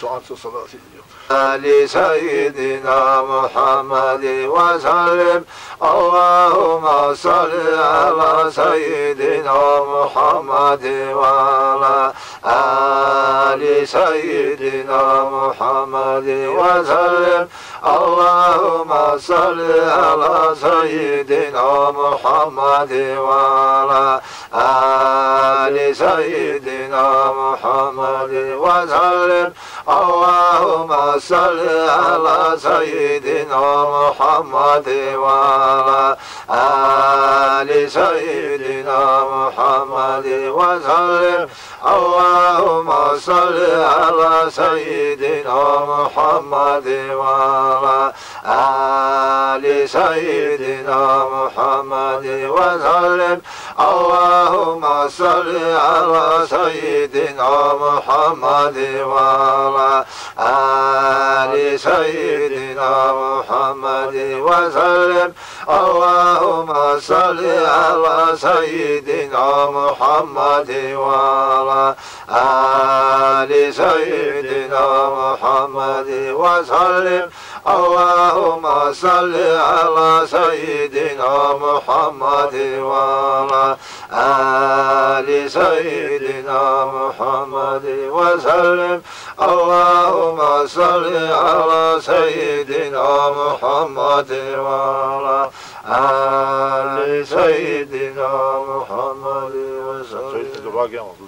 Speaker 5: Salatü salatü diyor.
Speaker 12: Ali Seyyidina Muhammed'i ve sellem Allahümme salli ala Seyyidina Muhammed'i ve ala آل سيدنا محمد وسلم. اللهم صل على سيدنا محمد وعلى آل سيدنا محمد وسلم. اللهم صل على سيدنا محمد وعلى آل سيدنا محمد وسلم. اللهم صل على سيدنا محمد وعلى آل سيدنا محمد وسلم. اللهم صل على سيدنا محمد وعلى آل سيدنا محمد وسلم. اللهم صل على سيدنا محمد وعلى آل سيدنا محمد وسلم. اللهم صل على سيدنا محمد وعلى آل سيدنا محمد وسلم. اللهم صل على سيدنا محمد وعلى آل سيدنا محمد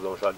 Speaker 5: وسلم.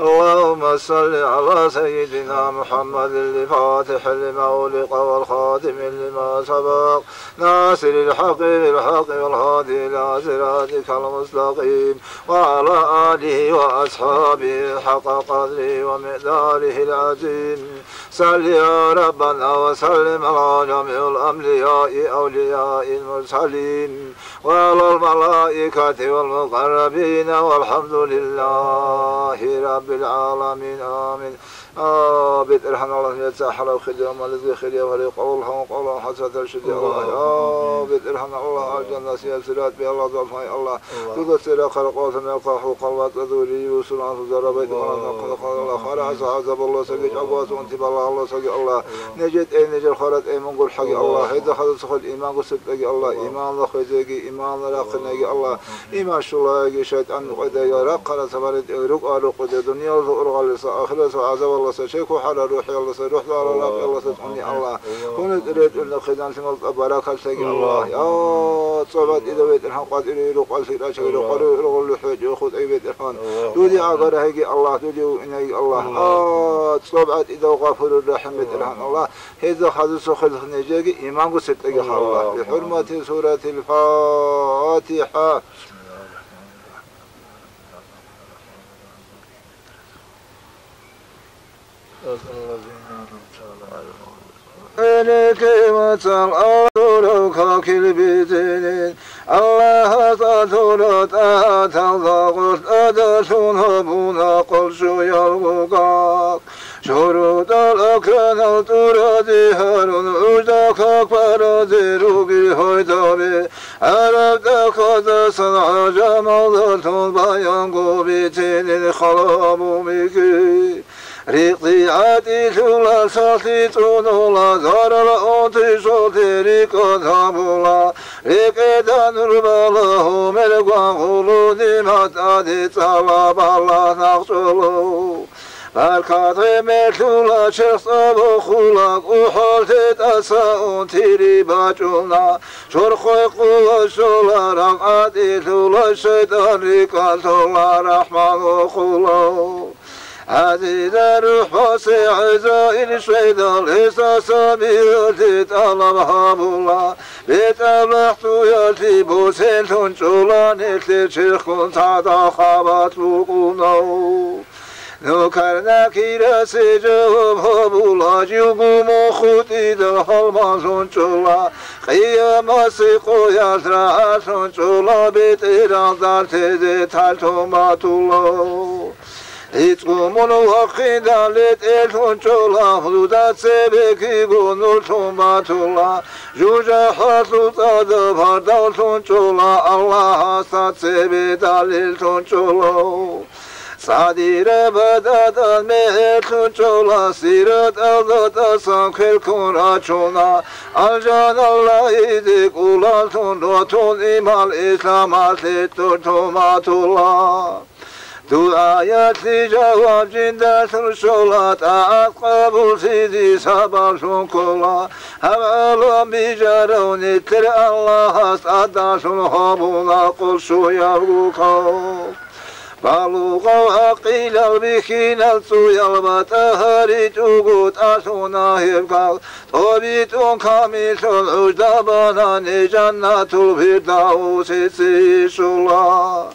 Speaker 12: اللهم صل على سيدنا محمد الفاتح لما أغلق والخاتم لما سبق. ناصر الحق بالحق والهادي إلى صراطك المستقيم. وعلى آله وأصحابه حق قدره ومقداره العظيم. صل يا ربنا وسلم على جميع الأنبياء أولياء المرسلين. وعلى الملائكة والمقربين والحمد لله رب العالمين آمين. آبد ارحم الله يتساحل وخدي وما الذي خدي ولي قولها قولا حسنة الشدي الله يا آبد ارحم الله. الجنة سياسرات بي الله ظلفاي الله. تدو سيرا خلقات من يقاح قلبات أذوري وسلام تزار بيت قلنا قد قال الله خارع سعزب الله سجد عقوات وانتب الله الله سجد الله. نجد أي نجد خارت أي منقول حق الله. هيدا خد سخل إيمان قصد الله. إيمان الله خيزيقي إيمان الله قنيقي الله. إيمان شو الله شيطان قد يا رقنا سبرد رق أرق دنيا ورغلس آخرة وعذاب الله الله شيخ على روحي الله روح على ربي الله تسمعني الله. كنت أريد أن خدان سمال بركة سيك الله. يا صبات إذا بيت الحق قد إلي رق السير أشهر قرر رغل الحج يأخذ أي بيت الحان
Speaker 5: دودي عقر
Speaker 12: هيك الله. دودي إني الله آه صبات إذا غفر الرحم الحان الله. هذا خذ سخل نجاقي إيمان قصد الله. بحرمة سورة الفاتحة. Meleki vatan aduru kakil bidinin Allah kurtada sunu buna kulşu yalgu kak Şurut al akran al turadi harun. Ucda kak paradi rugi hoydari Arabda kadasın acam aldatun bayan gubitinin halabu miki. რიყიატი შულა სალთი წუნულა ზარალა ოთი შოთი რიკო თამულა. რიკედან რბალა ჰომერ გვაღულუნი მატადი წალაბალა ნახწულო არქადე მეთულა შეხსაბო ხულა კუჰოლთე ტასა ონთირი ბაჭუნა. შორხოი ყულა შოლა რაყატი თულა შეტანი კალთოლა რაჰმანო ხულო. عزیز روح عزائر شید الاحساس بیردید الله الله بیت الله تو یالتی بوسیل تون چولان اکتی چرخون تادا خوابات بوقون او نوکر نکیر سجوم هبولا جیوگوم و خودی در حال مازون چولا. قیام سی قویت را سون چولا. بیت ایران در تیزی تل تو ماتولا იწმუნო ვახიდა ლეტელთან ჩოლა ვლუდაცებეკი გონულთან ბათოლა ჟუჟა ხალუცა და ფარდალთან ჩოლა ალლაჰასა ცებე დალილთან ჩოლა სადირებადადან მეჰეთლუნ ჩოლა სირატ ალდატასან ქელქონ რაჩონა ალჯან ალლაიდი კულალთონ როთონ იმალ ისლამალ თეთორთომათულა Duaya cevap cinder sola Taat kabul sizi sabah sun kola. Hevelun bicarun ittir Allah'a Adasun habuna kul su yavru kavm Baluğav hakkıyla bihinel suyal ve tehrit ugut asuna hivgal Tobitun kamisun ucda bana ne cennetul firdavs etsi şullah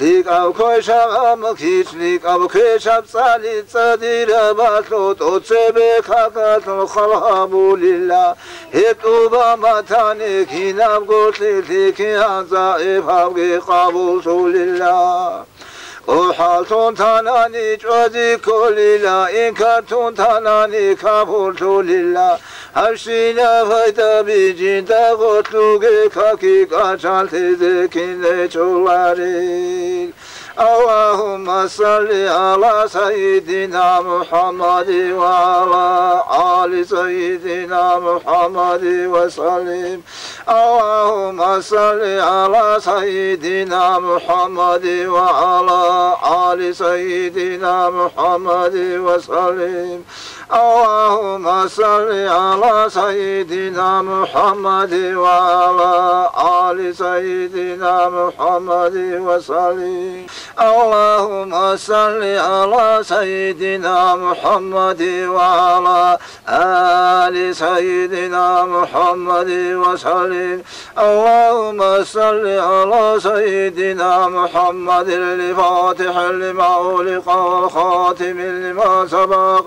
Speaker 12: ლიკავქვეშა ამქიც ლიკავქვეშა წალი წადირა მათო ტოცებე ხაკათო ხალჰამულილა ეტუბა მათანე ქინამ გოთლი ლიქიანზა ეფავგე ყავულსულილა 오할톤 타나니 쪼지 콜리라. 인카톤 타나니 카볼톨리라. 할시나 바이다비 진다고 두게 카키가 잘테데 킨네 조와리. اللهم صل على سيدنا محمد وعلى آل سيدنا محمد وسلم. اللهم صل على سيدنا محمد وعلى آل سيدنا محمد وسلم. اللهم صل على سيدنا محمد وعلى آل سيدنا محمد وسلم. اللهم صل على سيدنا محمد وعلى آل سيدنا محمد وسلم. اللهم صل على سيدنا محمد الفاتح لما أغلق والخاتم لما سبق.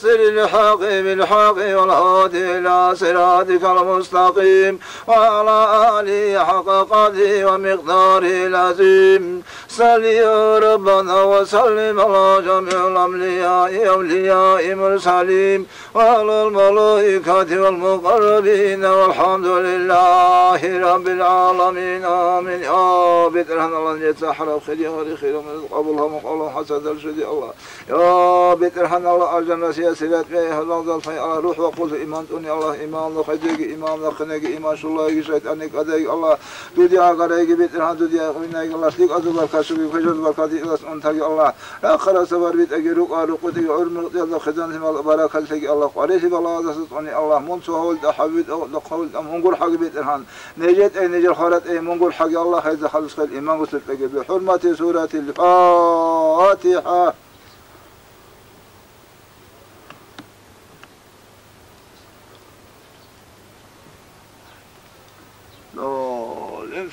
Speaker 12: ناصر الحق بالحق والهادي إلى صراطك المستقيم وعلى آله حق قدره ومقداره العظيم. صل يا ربنا وسلم على جميع الأنبياء أولياء مرسلين وعلى الملائكة والمقربين والحمد لله رب العالمين. آمين. يا بيت رحمة الله يتسحر بخير يا خير من قبلها مقالة حسد الشدي الله يا بيت رحمة الله الجنة سياسات بها الله في على روح وقول إيمان توني الله إيمان لخديك إيمان لخنيك إيمان شو الله يشهد أنك أديك الله دودي أغريك بيت رحمة دودي أغنيك الله سليك أزبر كشوي فجر بركاتي الله. أنتك الله لا خلاص صبر بيت أجروك أروقتك عرم الله خزان هم بركاتك الله. قريش بالله تسطني الله. من سهول دحبيت أو دخول منقول حق بيت رحمة نجت أي نجر خالد أي منقول حق الله. هذا خلص الإيمان وسلتك بحرمة سورة الفاتحة.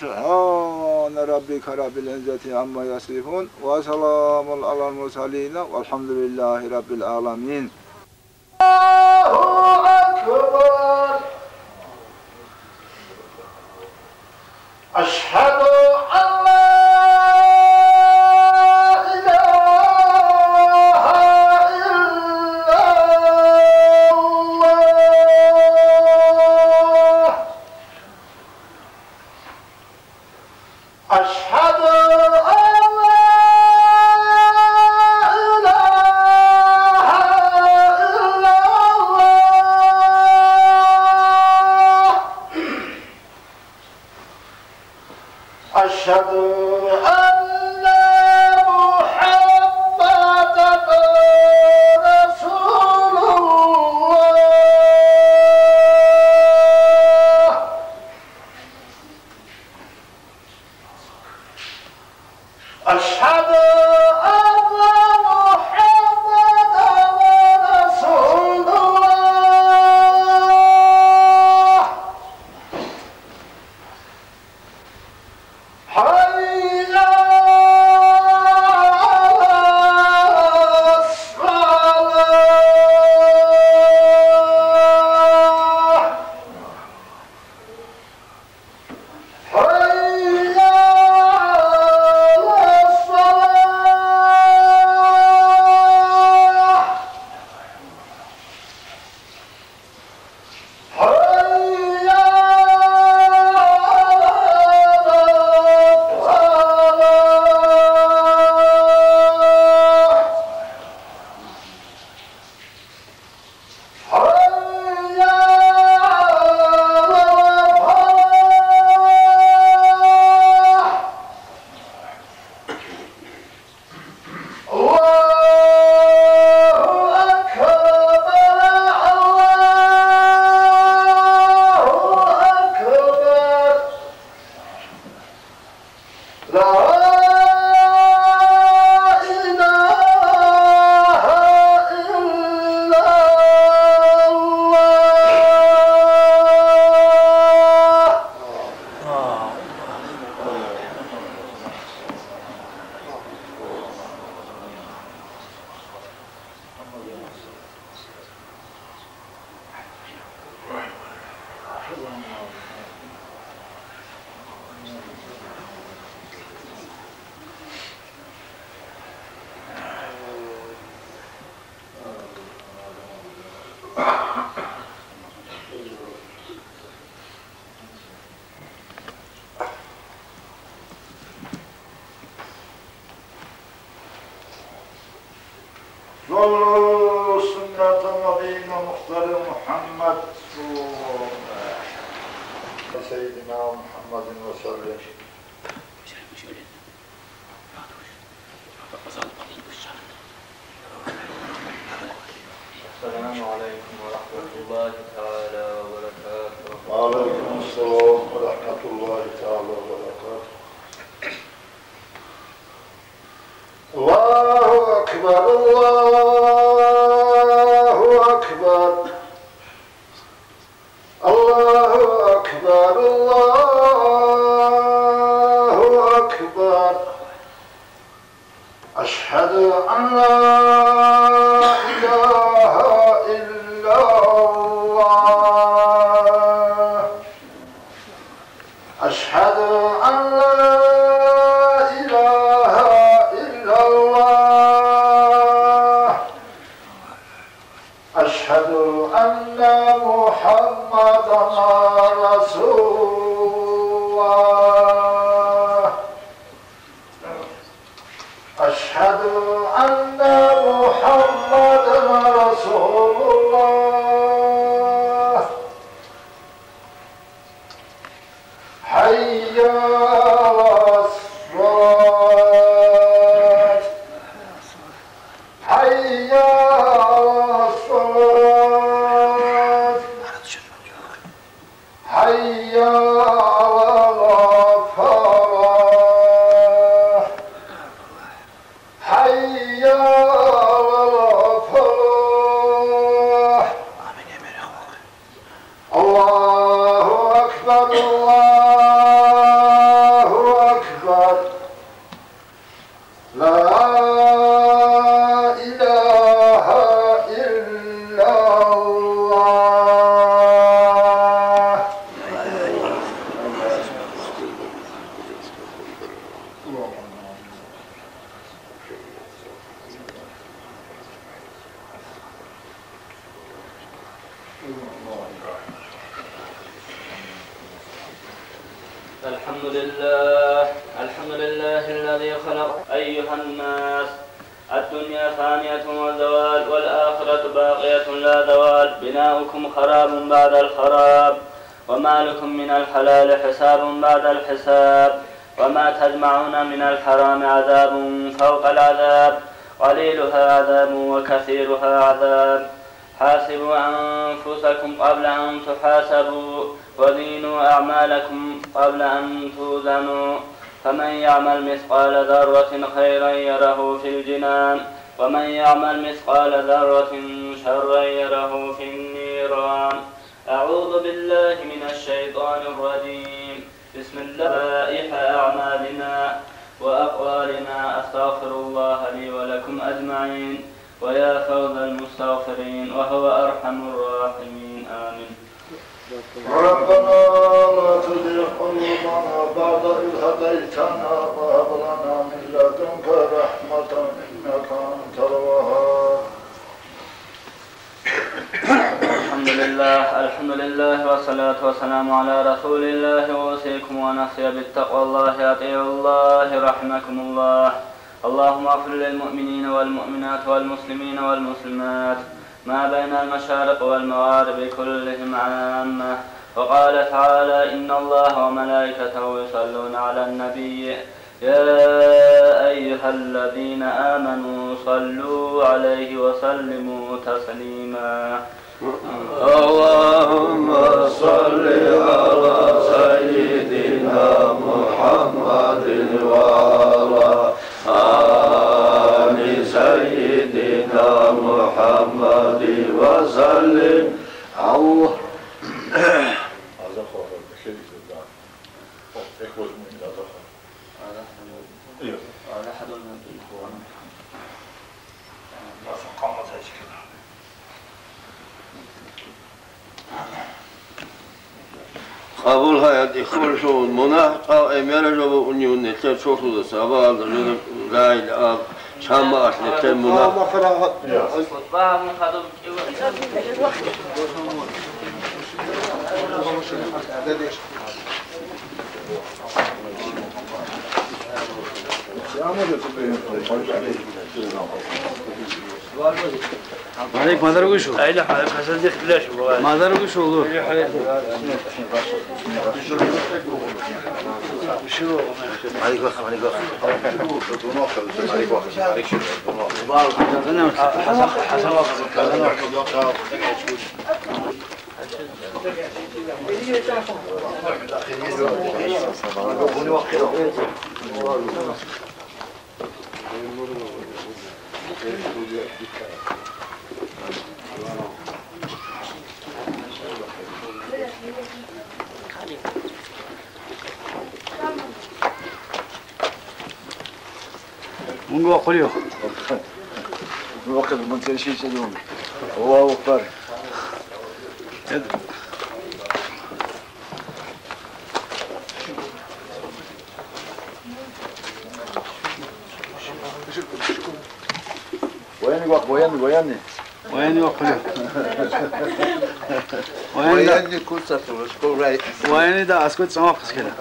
Speaker 12: سبحان ربك رب العزة عما يصفون وسلام على المرسلين والحمد لله رب العالمين
Speaker 6: الله أكبر أشهد أن.
Speaker 8: şoğun mona emyara jobu unyun nete çoğu da sabah da rail ab شام ما أحنا تم ما ما
Speaker 1: خلاها
Speaker 13: فهم خدم
Speaker 2: عليك ما دروا شو أي
Speaker 4: لا حسن دي خلاش والله ما
Speaker 2: دروا شو والله
Speaker 1: عليك وقف عليك وقف
Speaker 2: من جوا قوليو
Speaker 1: الوقت ما ندير شي تدوم الله اكبر
Speaker 2: وين وقت وين وين وين جوا قوليو وين دا
Speaker 1: وين كل سطر كل راي
Speaker 2: وين دا اسكت سماقس كده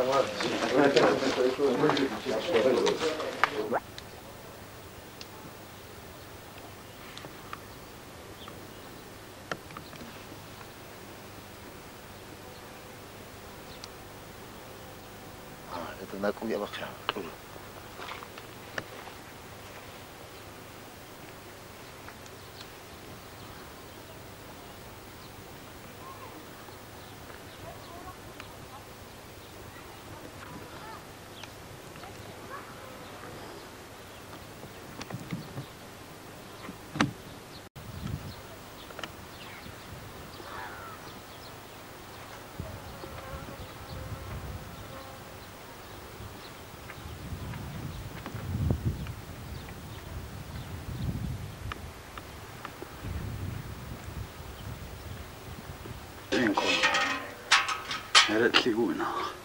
Speaker 1: Buna kuvvet bakacağım.
Speaker 2: 的提问啊。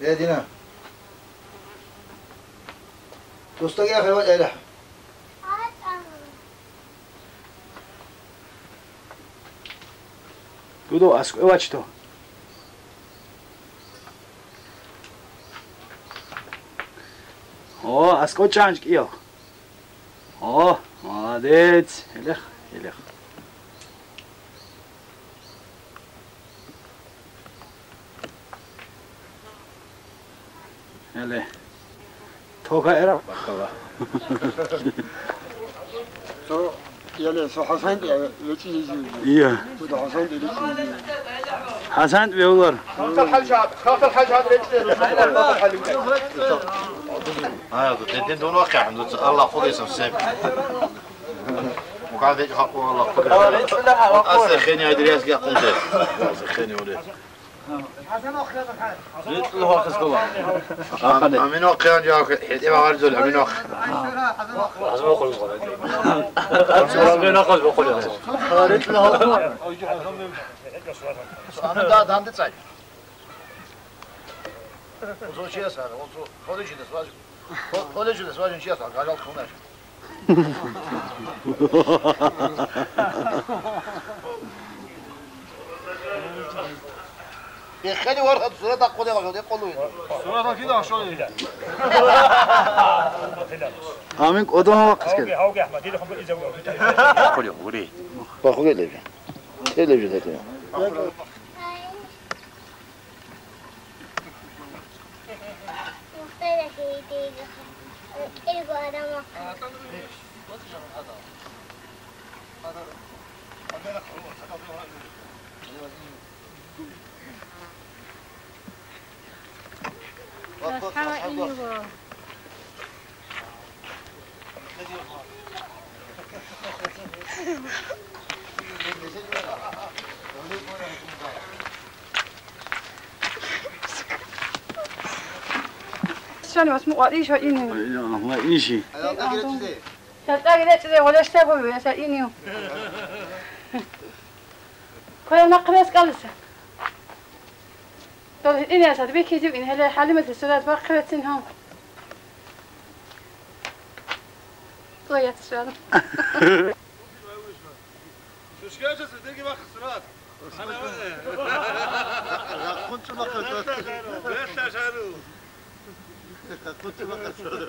Speaker 1: يا دينا. دوستك يا أخي وجه لح
Speaker 2: ჩუდო ასკვევაჩდო ო ასკო ჭანჭკიო ო მადეც ელეხ ელეხ. ელე. თოქა ერა. ბაკავა
Speaker 1: so yale so Hasan ya yaci yaci.
Speaker 2: İyi.
Speaker 1: Bu da Hasan dedi ki.
Speaker 2: Hasan ve olur. خاطر
Speaker 3: الحل شاد خاطر الحل شاد
Speaker 1: ها تنتين دون واقع عنده الله خذ اسم سيف. وقاعد يحق والله خذ أصل خيني أدريس يا
Speaker 3: قوم ده أصل خيني
Speaker 2: ولد أمين
Speaker 6: وقيان جاك
Speaker 2: حتى ما غرزول أمين وق
Speaker 5: أنا دا دام تسعي وصو شيء صار وصو خذ شيء دسواج خذ شيء دسواج شيء صار قال الخوناش يخلي ورقة صورة تقول يا بقول يقولوا
Speaker 4: صورة كده شوية
Speaker 2: آمين قدوم وقت هاوجي كده
Speaker 3: هاوجي احمد يدخل بالازاويه قولي قولي
Speaker 1: باخذ اللي فيه اللي فيه ده
Speaker 14: مختلف يديك إلقوا هذا ما شاني بس مو قادي شو إني
Speaker 15: შენ მას მოყვარი შოინი.
Speaker 2: აა, იში.
Speaker 7: დაწაგინეჭზე ღოლეშთებობი
Speaker 15: ესა ინიო. ქონა ყრესკალსა. طول إني أسا تبي كيجيب إن هلا حالمة السودات بقرة سنهم ضيعت السؤال
Speaker 4: مش كده صدقني بقى خسرات
Speaker 1: كنت
Speaker 5: ما لا
Speaker 4: تشارو
Speaker 1: كنت ما بقى الطوق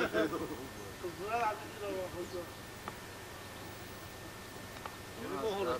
Speaker 4: وجب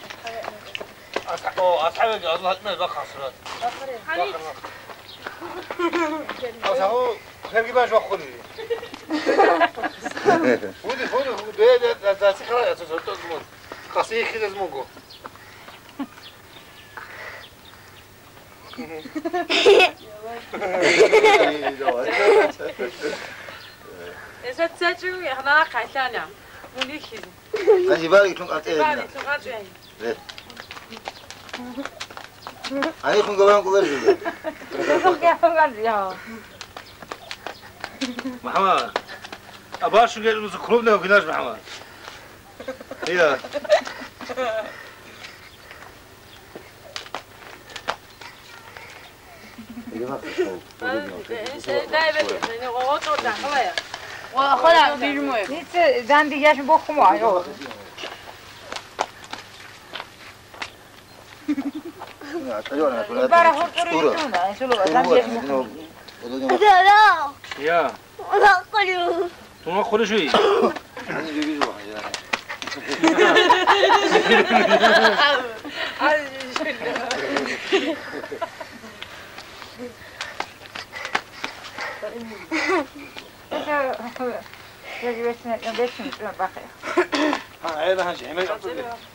Speaker 4: ო, ასევე გადაწმება ხასრად.
Speaker 7: ხარი. ასაო,
Speaker 4: ხერგი ბაჟვა ხული. უდი, ხული, დე დე დასიხარა ცოტა ზმონ. ხასი ხიდეს მოგო.
Speaker 7: ესეც საჭიუი, ახლა ხალანა. მული ხიზ.
Speaker 1: აი, ბარი თუნ კაწეა. ბარი
Speaker 7: თუნ კაწეა.
Speaker 1: 아니 공감한 거야 지금.
Speaker 7: 계속
Speaker 11: 계속하지요.
Speaker 4: 마마, 아 바슈 게 무슨 그룹 내가 그날 마마.
Speaker 1: 이야.
Speaker 11: Ben bir yaşım bokum var.
Speaker 1: Para por
Speaker 11: una, eso lo va a
Speaker 4: Ya. تو ما خودشویی Ha, evet, ha, evet,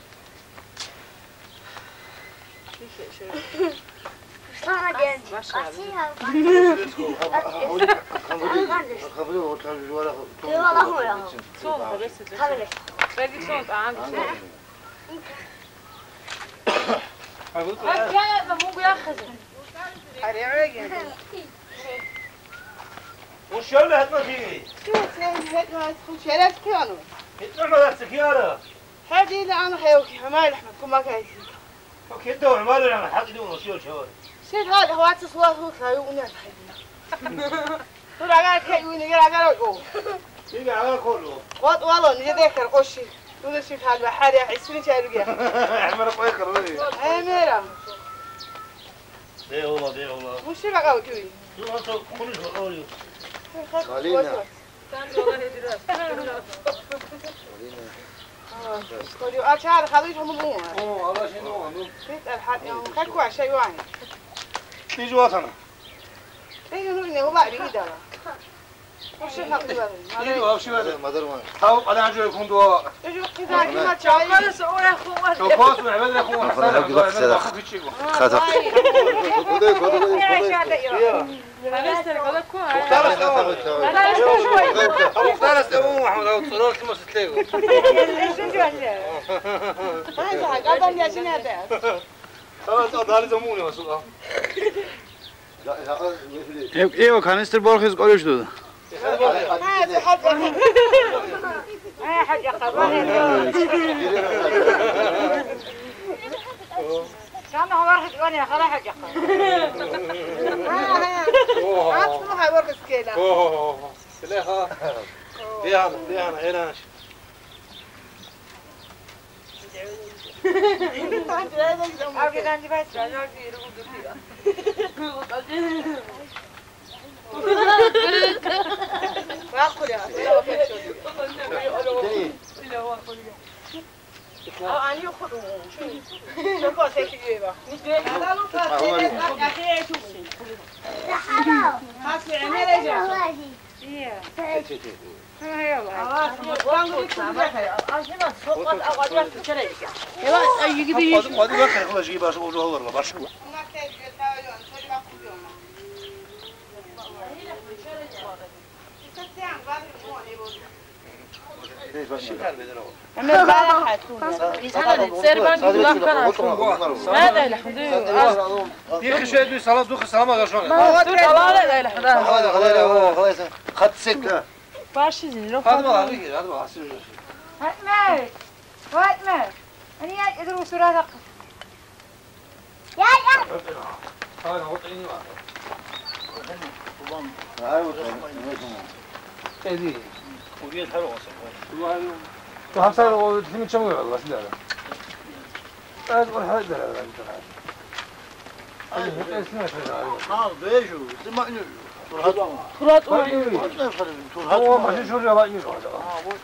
Speaker 7: عندي
Speaker 4: هاي
Speaker 7: يا مو ياخذ
Speaker 4: وش اللي هتنا فيه؟
Speaker 16: شرف كانوا
Speaker 4: هتنا ما سكيارة
Speaker 16: هذه اللي أنا حيوكي حماي احمد كما كاي
Speaker 4: كده وعمال أنا حق دي ونصير شهور
Speaker 16: سيد هذا هو تصوات هو كاي وناس حينا ترى قال كاي وين قال قال أو
Speaker 4: يجي على كله.
Speaker 16: وات والله نجي ذكر قشي. تقول شيء هذا حالي عسرين شارقيا
Speaker 4: أحمر قوي قرري
Speaker 16: أي ميرا.
Speaker 4: ده والله ده والله.
Speaker 16: مش بقى وجوي
Speaker 4: شو انت كل شو قولي
Speaker 16: قولي اتشار خليهم مو اوه
Speaker 4: الله شنو عمو
Speaker 16: تسال حد يوم كاكو شيء واحد
Speaker 4: تيجي وطنا
Speaker 16: إيه نقول انه والله بيقدر وش الحق دبابة ايوه وش
Speaker 4: هذا
Speaker 1: ما دروا
Speaker 4: هاو انا عجوا يكون دوا
Speaker 16: ايش كذا كذا تعال
Speaker 7: شو فاس من
Speaker 4: عباد اخوان فرح حق بقى سلاخ خاطر
Speaker 16: خذي
Speaker 1: خذي
Speaker 4: مختار استووا محمد هاو تصرور كما ستلاقوا
Speaker 16: قدم يا شنو
Speaker 4: اه داري زموني وسوق
Speaker 2: ايوه كانستر بورخيز قولش دود
Speaker 16: حق
Speaker 7: اي حاجة قبل كان هو واحد وأنا خلا حاجة
Speaker 16: ها تروح هاي ورق سكيلا
Speaker 4: اوه سلاخ
Speaker 16: ليه هذا
Speaker 4: ليه أنا عيناش
Speaker 16: أبغى كان
Speaker 7: جبت
Speaker 16: Evet, gibi.
Speaker 7: Hadi
Speaker 4: bakalım, kulaşı gibi başka olur, olur, başka. Bunlar
Speaker 16: sevgiler, öyle خاص يعني رجع قد ما هو
Speaker 1: هو برشا
Speaker 7: أنا البارحه
Speaker 4: هذا
Speaker 7: الحدود
Speaker 1: يا أخي
Speaker 4: شوية صلاه دوخ السلام عليكم شلون ما هو
Speaker 7: طلالة الحدود هذا
Speaker 1: هذا خلاص
Speaker 4: خد سكه
Speaker 10: باش زين
Speaker 4: هذا ما هذا هذا ما
Speaker 7: فاطمة فاطمة أنا يا إدرو سورة هذا
Speaker 4: ყედი ყურია თაროასა ვაიო გამსა თიმი ჩამოიღალ ვასილარა ეს ყორ ჰაიდარა რა მითხრა
Speaker 5: აი
Speaker 4: ეს ნახე რა.
Speaker 5: ბეჟუ სიმაინო თურატული თურატული მაშინ
Speaker 4: შორია ვაინო აა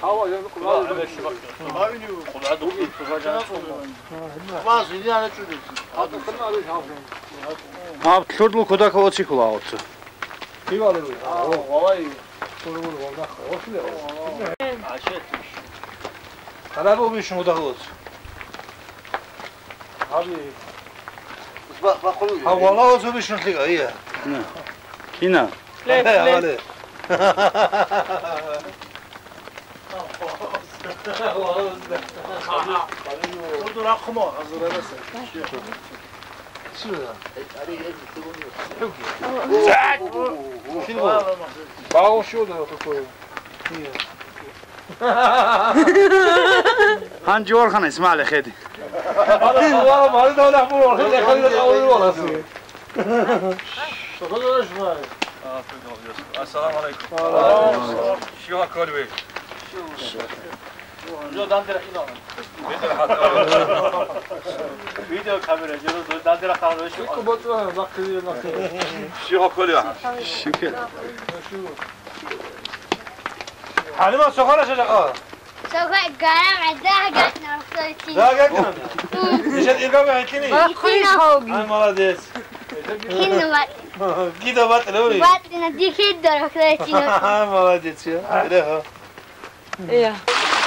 Speaker 4: ჰავა გულაბეში ვაკეთე. ავინი ყვლადუგი ფუგაჯანაცოდი.
Speaker 5: ვაზი ნანა ჩუდი. ატასთან არის
Speaker 4: ჰავე.
Speaker 2: აბ ჩურდულ ქუდაკოვაცი ხლაოთ.
Speaker 4: კი ვალე. აა
Speaker 5: ვაი.
Speaker 4: სურვილი უნდა ხოსლეო. აშეთიშ. არაბობის 70. აბი
Speaker 1: А вала
Speaker 4: озубиш ну слига, ия.
Speaker 2: Кина.
Speaker 4: Ле, ле. Dur akıma hazır arasın. 싫어요. 여기. 신고. 마음 쉬어요 такое.
Speaker 2: 한 ჯორხანა ისმალე ხედი.
Speaker 4: არა, არა, მალე დავახმურო, ხედი ხედი დავივალას. შოხოლა შვაი. ასალამ ალეიკუმ. შივა კორვე. შივა. لي خيدي هذا والله ما هذا ولا حبور ولا خلي الأول ولا سي شغل إيش معي السلام عليكم شو هالكولوي جو داندرا خينا فيديو كاميرا جو داندرا خان شو كبوت نقي نقي شو هالكولوي
Speaker 2: شكل
Speaker 4: حالما سخرة آه
Speaker 14: سوف قرام عداها قاعدنا رخصتي لا قاعد إيش
Speaker 4: الإقامة هيكني
Speaker 14: خليش هوقي
Speaker 4: هاي مالاديس كنا بات كده بطلوي
Speaker 14: بات ندي كده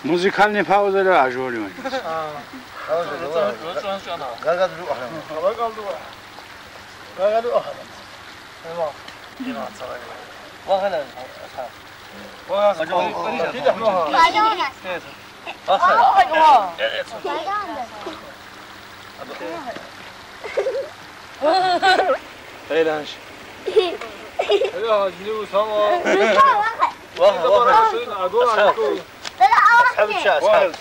Speaker 2: 你是看的怕屋子热啊，兄弟们。
Speaker 4: 啊，
Speaker 1: 怕屋子热啊。我敢赌啊，
Speaker 5: 我敢赌啊。什么？
Speaker 4: 一万三，
Speaker 5: 我敢赌，
Speaker 4: 我敢。我敢。啊啊
Speaker 7: 啊！
Speaker 4: ايلانش يا جنو سوا واه واه
Speaker 14: اصحاب الشاي
Speaker 4: اصحاب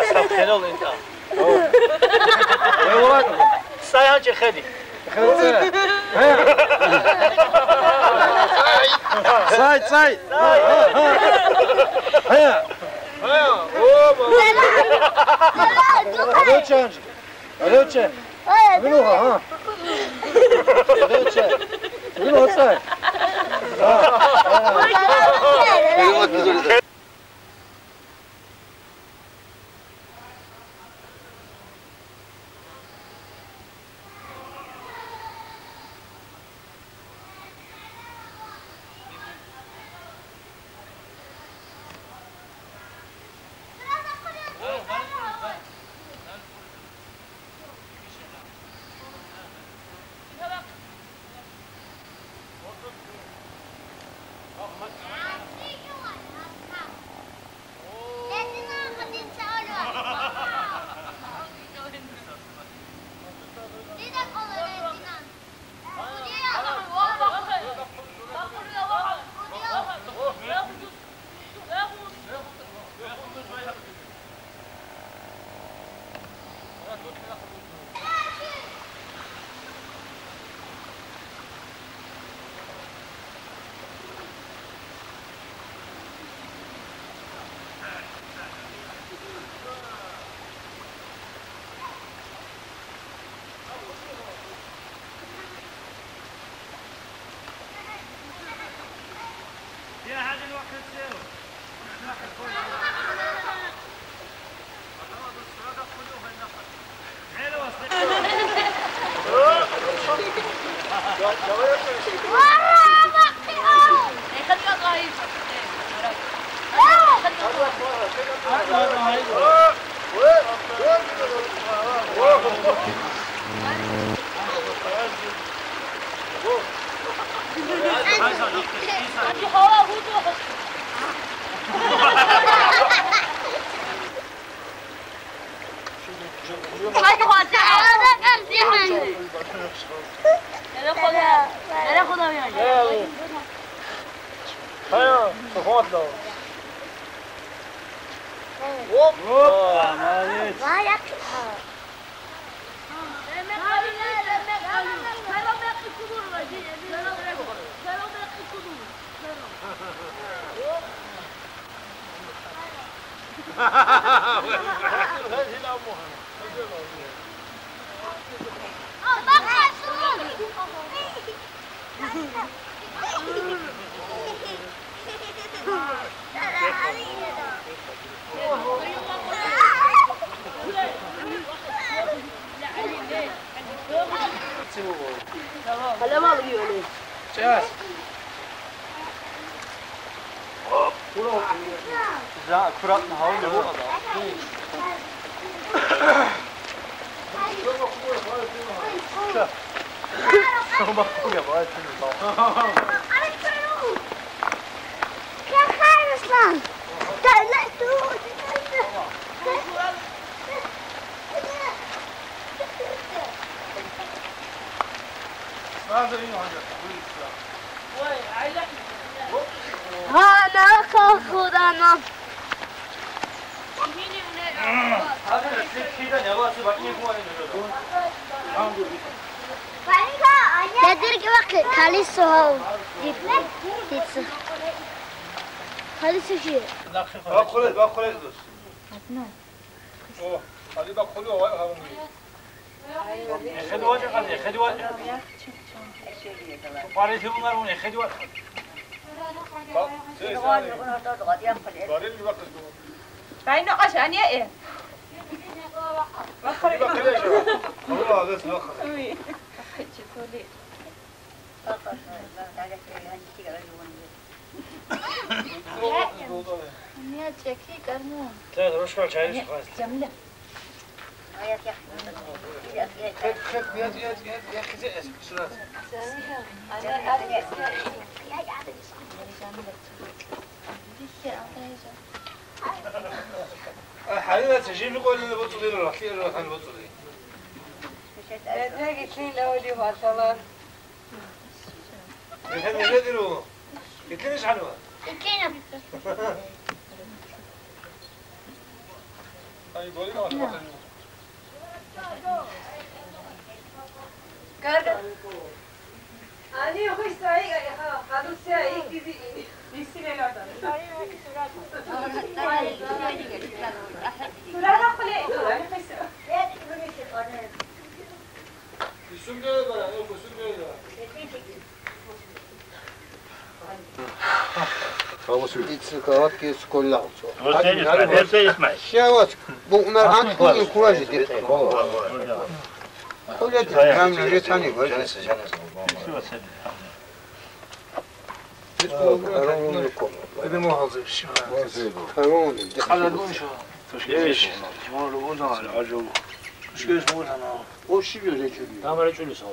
Speaker 14: اصحاب
Speaker 4: خلول انت سايان خدي Mamãe,
Speaker 14: Vai lá! Valeu, tchê,
Speaker 4: Anjo. Valeu, tchê.
Speaker 14: Valeu, Rahan. Valeu,
Speaker 4: tchê. Valeu, tchê.
Speaker 14: Valeu, tchê. Kadir bakın kalisu hov. Ditsu. Kalisu ki.
Speaker 4: Bak kolay, bak kolay dur.
Speaker 11: Atma.
Speaker 4: Oh, hadi bak kolay var havun.
Speaker 7: Ekhedi var kadın, ekhedi
Speaker 17: var. Parisi
Speaker 4: bunlar bunu, ekhedi var. Bak, şey sen.
Speaker 17: Baril gibi
Speaker 4: bakın.
Speaker 11: Ben ne kaç aniye e?
Speaker 7: Bak kolay. Bak kolay.
Speaker 4: Allah Allah, bak kolay. شيء
Speaker 11: جملة
Speaker 17: خد خد يد
Speaker 4: يد يد يا أخي زي شنات حاليا تجيب يقول لي Dejen de verlo. ¿Qué tienes, Alba? Ay, 머리가 왔다 갔다 해요.
Speaker 7: Carga. 아니, 혹시 아이가 가도세 아이 기지 미스레라다.
Speaker 17: 수라다
Speaker 7: 콜레. 예, 그게
Speaker 4: 이 순간에 봐라. 그 순간에.
Speaker 1: Ицкаватки сколялцо. Вот
Speaker 4: здесь, вот здесь, Сейчас, бо у
Speaker 1: нас анткуни куражи дитэ. Коля, там же цани горе.
Speaker 4: Это мохалзе все.
Speaker 1: Харон, да халадун шо.
Speaker 4: Тошкеш.
Speaker 2: Чего луна, ажо.
Speaker 4: Тошкеш мутана. Ошибе речули. Там речули сала.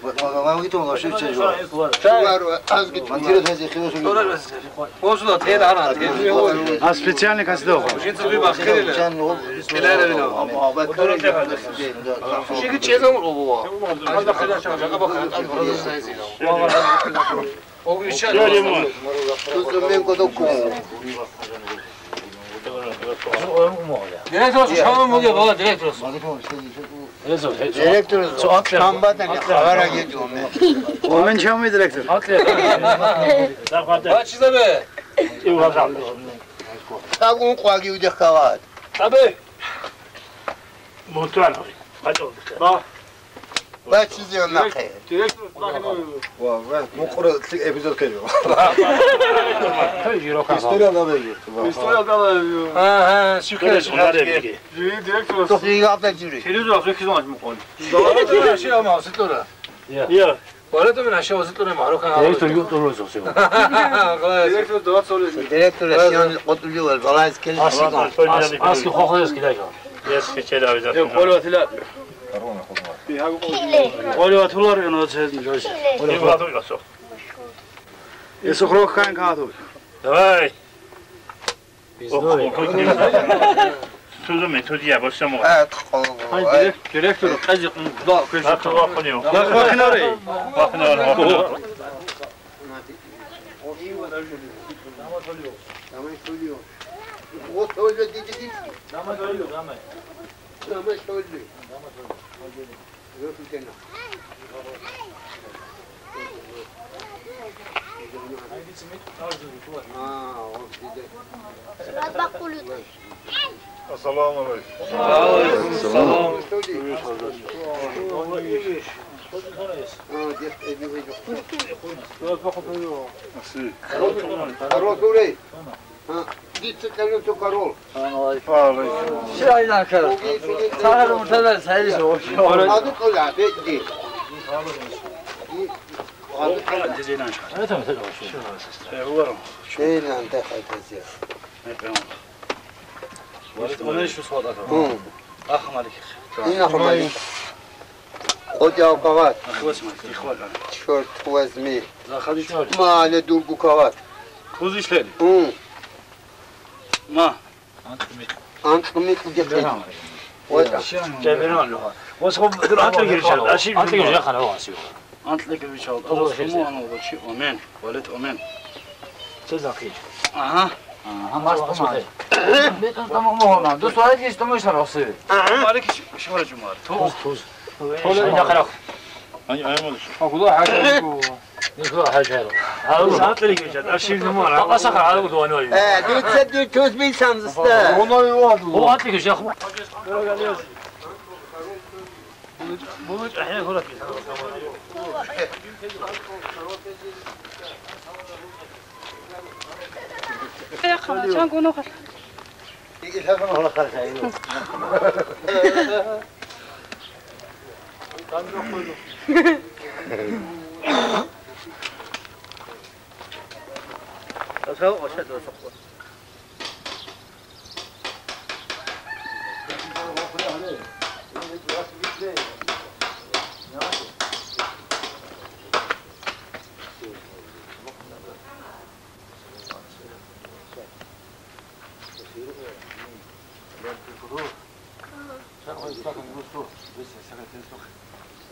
Speaker 1: მაგითო შეიძლება შეჯო.
Speaker 4: შუარო
Speaker 1: აზგი თუ. მანტირეთაზე ხილოს.
Speaker 4: ოზულა თელ არა თელ.
Speaker 1: а специально касдох. შინც ვიბა ხილელა. ჩან ხილერელა. აბა
Speaker 4: თორელა.
Speaker 1: შეგი
Speaker 4: ჩეზომრობოა. აბა ხილა შაგაბა ხილა საიზინა. ოგიჩა.
Speaker 1: თუ მენ გოდოკუ.
Speaker 4: დირექტორს შავ მოგე ბაბა დირექტორს.
Speaker 1: მაგითო შეიძლება შეჯო.
Speaker 2: ეზო ეზო
Speaker 1: დირექტორ სამბატანი ხარ აგიჯომე
Speaker 2: მომენ ჩამი დირექტორ
Speaker 4: ბაჩიზებე
Speaker 5: ივაზამდე
Speaker 1: აგუნ ყვაგი უჯახავად
Speaker 4: აბე მოთვანორი
Speaker 3: ბატონო
Speaker 4: ბა
Speaker 1: هم نخیر ديريكتور
Speaker 5: مو
Speaker 1: قرأ تلك اپیزود کردیم استوريا
Speaker 4: ها ها شو كده شو
Speaker 5: ديريكتور تخلیق
Speaker 1: آفتا جوری
Speaker 5: تلفزيون افريقي زمان مقول
Speaker 4: دولار اشياء ما وصلت له يا ولد من اشياء وصلت له معروف كان ديريكتور يقول
Speaker 2: له زوسي
Speaker 4: ديريكتور
Speaker 5: دوات سولي
Speaker 1: ديريكتور اسیان قطبی و البلايز كل
Speaker 2: اسكي خوخ اسكي لاجا Yes,
Speaker 5: корона хозма. Ты агу
Speaker 14: позна.
Speaker 2: Олива тулар ено сезм жойс. Олива тулар гасо. Есо хрох кан кату.
Speaker 4: Давай.
Speaker 2: Пиздой. თუზუმი თუზია ბოსემო
Speaker 1: ათ ხოლო აი
Speaker 2: დირექტორი ყაზი ყდა ქვეშ ხოლიო და ხოხინარე
Speaker 4: ხოხინარე
Speaker 5: დამასოლიო დამასოლიო
Speaker 1: ოთოჯო დიდი დიდი დამასოლიო დამაი Dama söyledi.
Speaker 5: Dama söyledi. Yok bir tane.
Speaker 14: Surat bak buluyor.
Speaker 5: Assalamu aleyküm. Aleyküm selam.
Speaker 4: Allah iyidir. Surat bakın.
Speaker 5: Merci.
Speaker 1: Arroz orayı. Tamam. გიწეკენ თუ კაროლ
Speaker 5: ალე
Speaker 2: შეიძლება
Speaker 1: ხარ მოთადა
Speaker 5: საერთო ადუ
Speaker 1: ყოლა დედი
Speaker 2: ადუ ყოლა დეზენან ხარ რა თქმა უნდა შეუარო შეიძლება და ხაიტეზია მე პემო ვარწმუნე შუსვატა ხო ახმალი ხარ
Speaker 9: ახმალი
Speaker 1: ყოჭა უკავათ
Speaker 2: ხოსმა იხვალა ჩორთ ხუაზმი ზახადი ჩორთ მალე დურგუკავათ ხუზიშლელი ჰმ Ма.
Speaker 9: Антмит գետի։
Speaker 5: Ոյտա։
Speaker 2: Չեմերան լուհա։ Ոսխով
Speaker 4: դուր ատլը գիրիշալ, աշի ատլը գիրիշալ
Speaker 2: խանա ոսի։ Антլը գիրիշալ, ոսխոմու անողոչի ամեն, վալետ ամեն։ Ձեզ ախիջ։ Ահա։ համարձակման։ Մեկն տամող մողնան, դու սուհայդ ես տմոշան ասի։
Speaker 4: Արեք շմարը ջումար, թող
Speaker 2: թող թող նախարախ։
Speaker 6: خلاص Ay ayamadı. خدا
Speaker 4: حاجة يقول حاجة هذا ساعات اللي رجال اشيل نمر والله سخر على قد وأنا آه دو
Speaker 1: تصدق توز بي سامزستا
Speaker 5: هو انت
Speaker 4: يا شيخ بقول الحين يقول لك
Speaker 7: خلاص شان كونو خلاص
Speaker 1: 난좀
Speaker 4: 보여줘. 저거 어디다 좋고.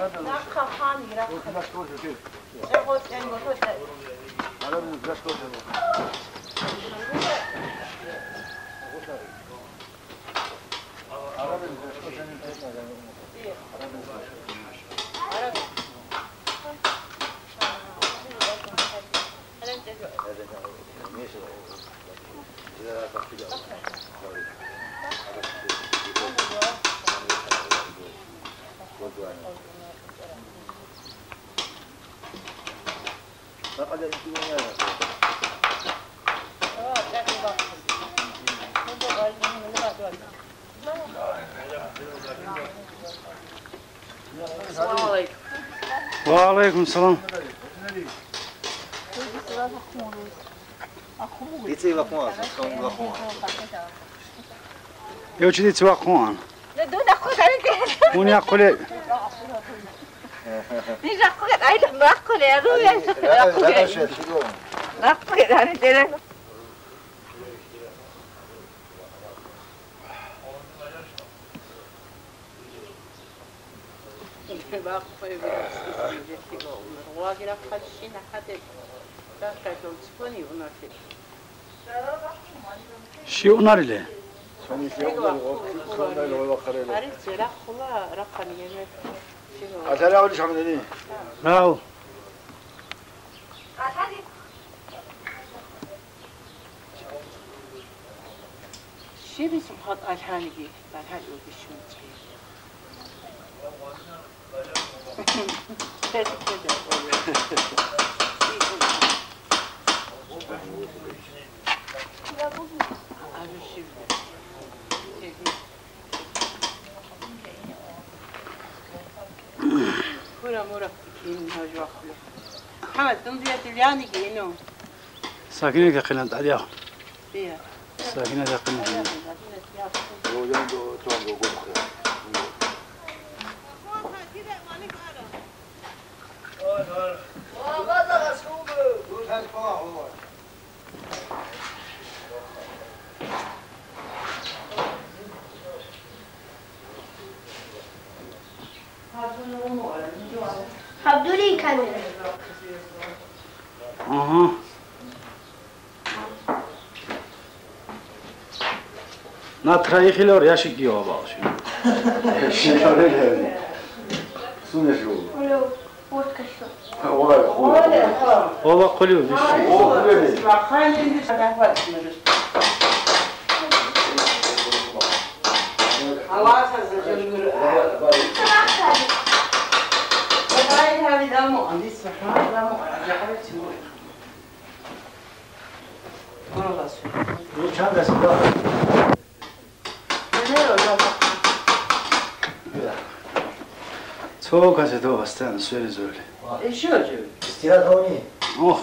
Speaker 7: Nakka Hani Rakka. Sehr gut, sehr gut.
Speaker 16: السلام. عليكم
Speaker 2: وعليكم السلام
Speaker 11: Nizakkuga ayda makkule ya ruya sakkuga. Nakkuga yani dere.
Speaker 16: Bakmayı biraz istedik onlar. Ola gira kaçışın hadi. Dakika yol çıkmanı onlar dedi.
Speaker 2: Şi onlar ile.
Speaker 5: Son iki yolları o kırık sonda ile o karayla.
Speaker 16: Arif zira kula rakam yemek. أتلا أول شيء
Speaker 5: عملني
Speaker 2: راو
Speaker 16: شي الحاج وبشمتي كورا مرة كين هاجوا خلو محمد
Speaker 14: Abdüley Kadir.
Speaker 2: Aha. Na trajihili oraya şıkkı oba olsun.
Speaker 8: Şimdi öyle geldi. Su ne şu?
Speaker 14: Kulu,
Speaker 16: vodka şu.
Speaker 8: Ola,
Speaker 16: ola.
Speaker 2: Ola kulu. Ola
Speaker 16: kulu. Allah'a sözü. vamos on this one, vamos on the other two. One of us.
Speaker 1: Bu çam da sıkı.
Speaker 2: Çok acıdı o hastanın, söyle söyle.
Speaker 16: Eşi acıyor.
Speaker 1: İstiyat onu.
Speaker 2: Oh.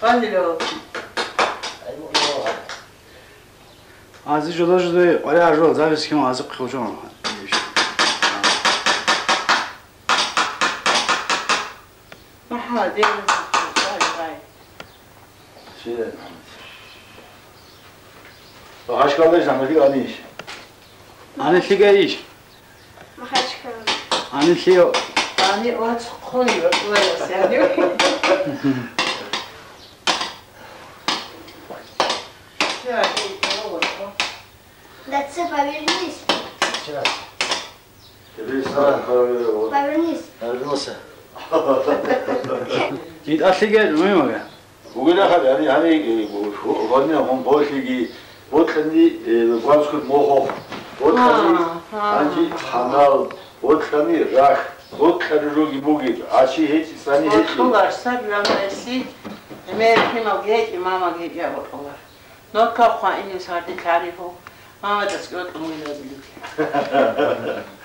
Speaker 16: Hadi lo.
Speaker 2: عزیز جدا شده آره ارجال زبیست که ما عزیز خوشم آمد
Speaker 16: მადერა აი შეიძლება ახაშკალეშ ამაში ანიშ
Speaker 14: ანიში
Speaker 2: გეიშ
Speaker 14: ახაშკალე
Speaker 2: ანიშიო
Speaker 16: ანი ოც ხონი ვარ სერდიო
Speaker 14: That's it, повернись.
Speaker 1: Сейчас.
Speaker 14: Повернись.
Speaker 1: Повернулся.
Speaker 2: იტასიგე მემა
Speaker 8: უგინახარი არი არი ვანია მონ ბოშიგი ოთხნი გვასხუდ მოხო
Speaker 16: ოთხნი ანჯი ხანალ.
Speaker 8: ოთხნი რახ. ოთხნი როგი მოგი აში ჰეჭი
Speaker 16: სანი ჰეჭი. ხუგარ საგრამა ესი მე ფიმა გეჭი мама გეჭი აბოყარ ნოკა ხვა ინი სარდი ქარიფო мама და სკოტ მოილაზილი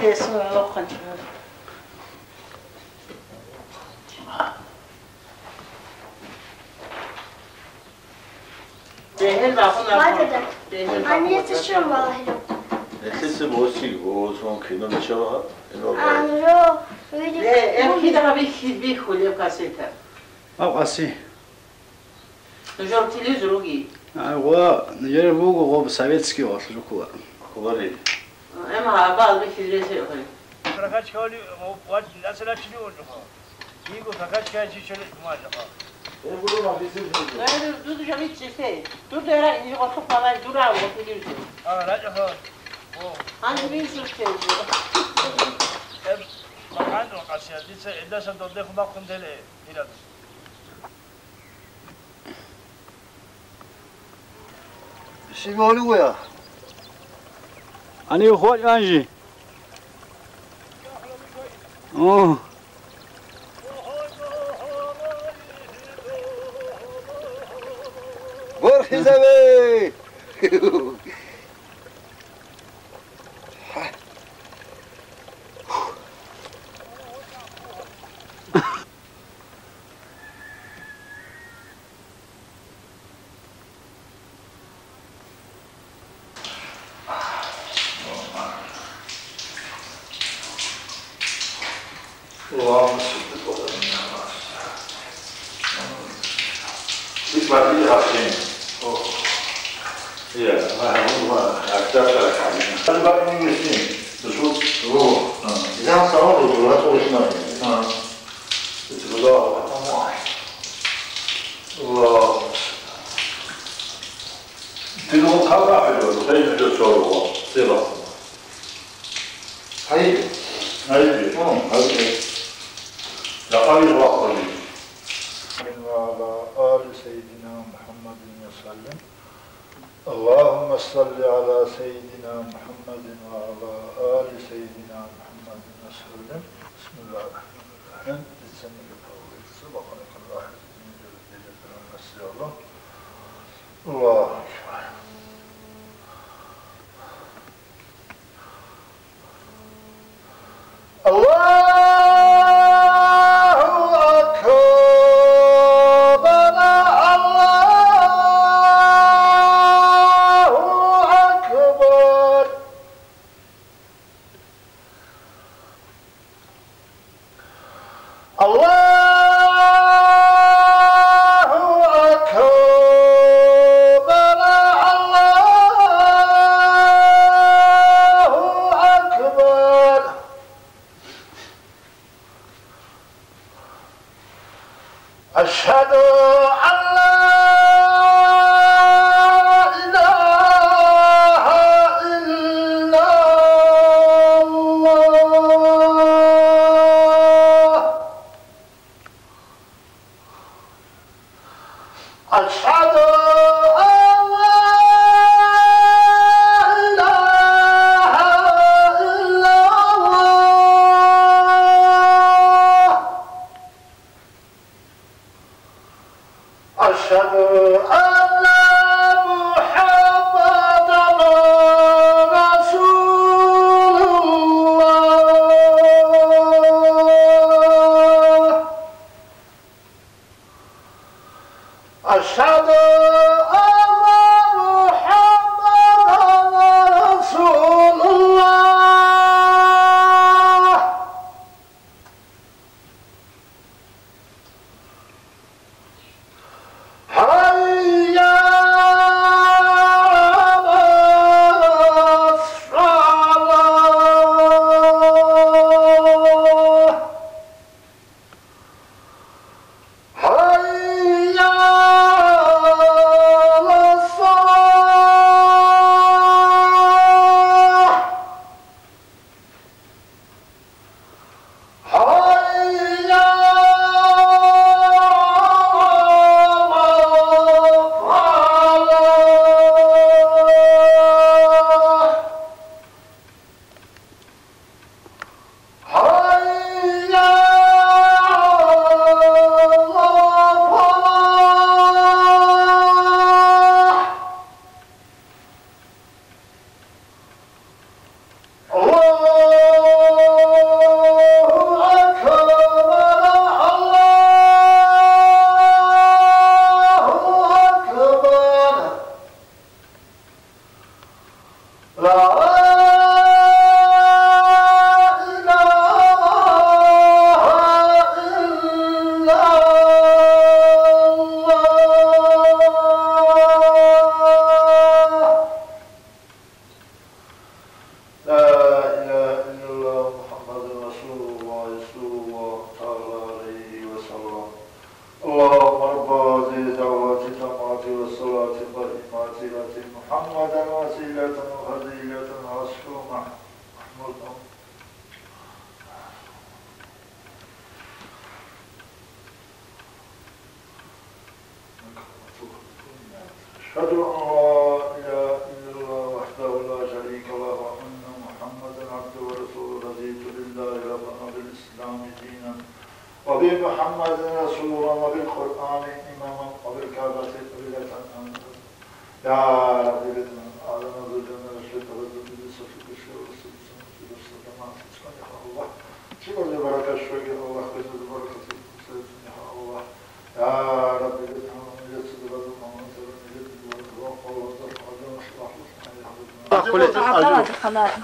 Speaker 16: 그래서 Anne taşıyorum
Speaker 14: vallahi yok.
Speaker 8: Nefesi boşluk olsun, kıyma bir şey var.
Speaker 14: Anro, öyle. Ne, en ki
Speaker 16: daha bir bir kulüp kasete.
Speaker 2: Ab asi.
Speaker 16: Нажал телевизор уги.
Speaker 2: А, вот, я его гоб советский вот, жукула.
Speaker 8: Кулари.
Speaker 16: اما بعض چیزی سیخونی
Speaker 4: فقط چالی وقت اصلا چلی اونجا میگو فقط چیزی چلی مالده
Speaker 16: Hayır, dur duşam hiç şey. Dur da öyle ince oturup falan dur abi oturup gireceğim. Şey.
Speaker 4: Aa, rahat yapalım.
Speaker 16: Hangi bir sürü şey diyor?
Speaker 4: Hep bakan o kasya. Dice, elde sen donde kuma kundele. İladı.
Speaker 1: Şimdi onu koyalım.
Speaker 2: Ali o rolho, Angie. Oh.
Speaker 6: は
Speaker 1: い。
Speaker 6: はい。ん。Şafak-ı Ruh'a ve ala ali seyyidina Muhammedin ve sellem. Allahümme salli ala seyyidina Muhammedin ve ala ali seyyidina Muhammedin ve sellem. Bismillahirrahmanirrahim. Bismillahirrahmanirrahim. Allah Allah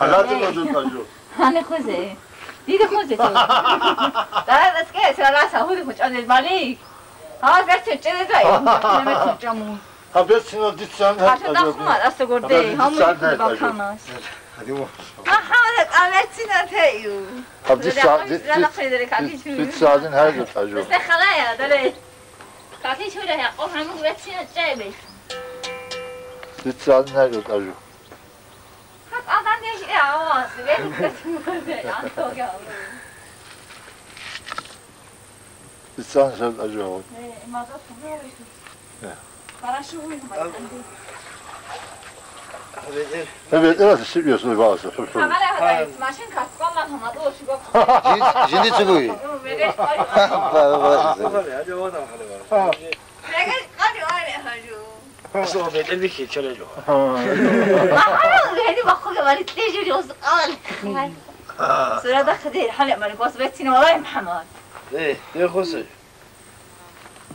Speaker 5: 알라들어줬다요.
Speaker 11: 안에 코세. 니가 코세. 나라 스케 살아서 우리 고쳐내 말이. 아, 그렇지. 쟤네가. 내가 좀
Speaker 5: აბեցნო დიცან და ახმა
Speaker 11: ასე გორდე ამული ბაქანას
Speaker 1: ადიო
Speaker 11: აჰა და ამეცინა თეიუ აბდისა დიცაზინ
Speaker 5: ჰაიჯო ტაჯო
Speaker 11: ესე ხალაა დალე კაკი შურე ჰაყო ჰამუ ვეცინა წები
Speaker 5: დიცაზინ ჰაიჯო ტაჯო
Speaker 11: burada. Antol geldi.
Speaker 5: دیتسان هر دو تجربه
Speaker 11: Mazot ne oldu? Ne? Para şu huyum var.
Speaker 5: Evet,
Speaker 6: evet,
Speaker 5: seviyorsunuz bazı.
Speaker 11: سرادخ دیر حالا مال گوسبتینه ولی محمد.
Speaker 2: ای، چه خوشی؟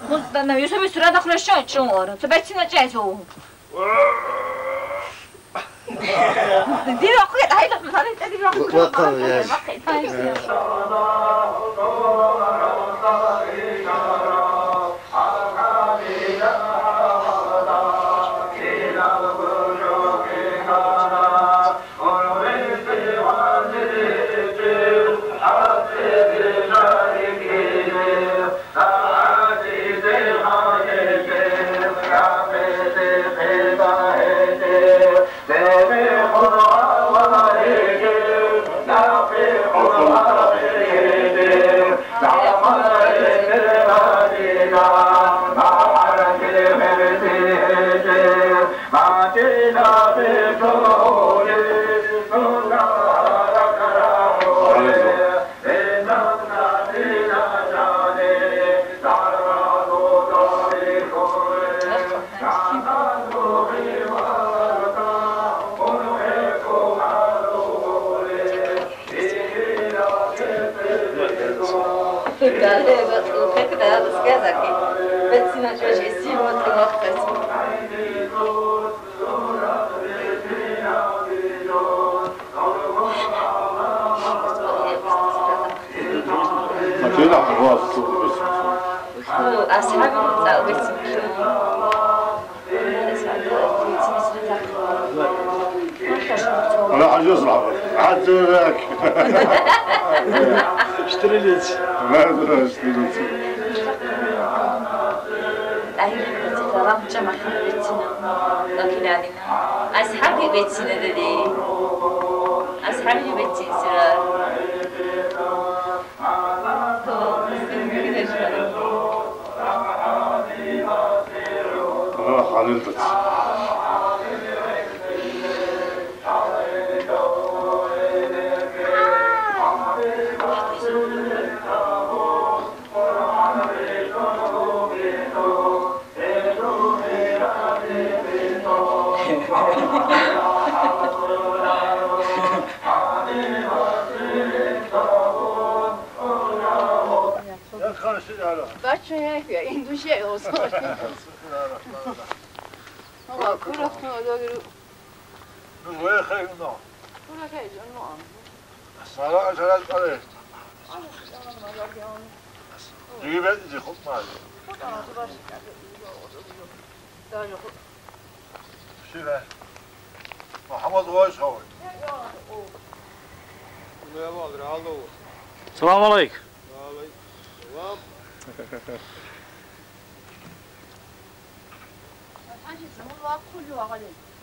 Speaker 11: خود دنیوشم سرادخ نشون چون آره، تو بتینه چه تو؟ دیر آخه ایله مثلا دیر آخه. أصحابي بتساوي بس انا
Speaker 5: عجوز العبد عاد ذاك
Speaker 2: اشتري لي
Speaker 5: لا لا اشتري
Speaker 11: رام جمع بيتنا لكن يعني أصحابي بيتنا دلي أصحابي بيتنا سرار
Speaker 5: 마음을 그렇지.
Speaker 11: Başka yer yok. Endişe olsun.
Speaker 5: بعد
Speaker 7: دیگه خوب مال
Speaker 5: شيله محمد وايش هو
Speaker 2: السلام عليكم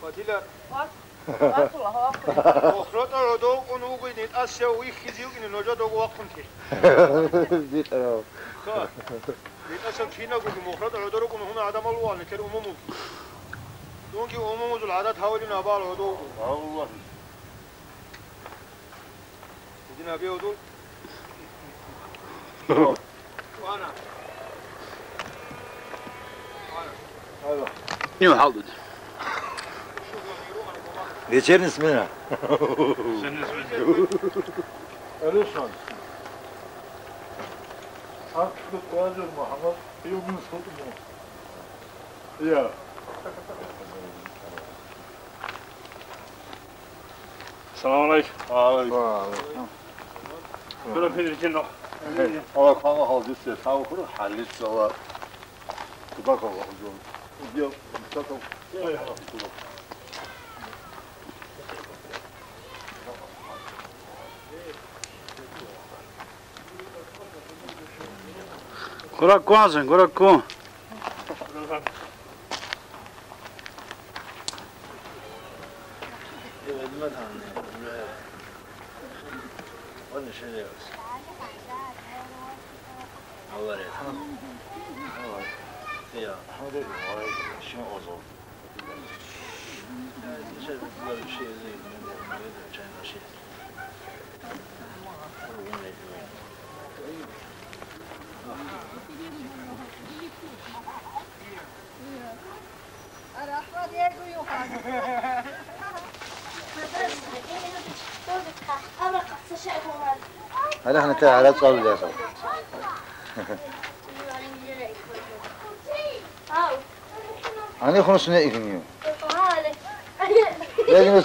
Speaker 4: قتيلا
Speaker 7: واكل
Speaker 4: وخلط ردو قنوق إن أسيا ويخزيو إن نجد وقم تي
Speaker 1: ديت
Speaker 4: أنا إن أسيا كينا قد مخلط ردو قنوق هنا عدم الوان كر أممو دونك أممو ذو العادة حاولين أبال ردو
Speaker 5: الله
Speaker 4: إذن أبي ودول وأنا
Speaker 5: 한국 와서 뭐 한국 배우면서도 뭐 야.
Speaker 3: 사람 알
Speaker 5: 아 요. 아,
Speaker 3: 그럼 필리핀 노.
Speaker 5: 어, 광어 하우스 사고 그런 할리스와 그바가 오 죠. 이제 부탁하 고. 예.
Speaker 2: Guracó, Zé, Guracó.
Speaker 1: هذا احنا تاع على تصل يا صاحبي أنا خلص نيجي لازم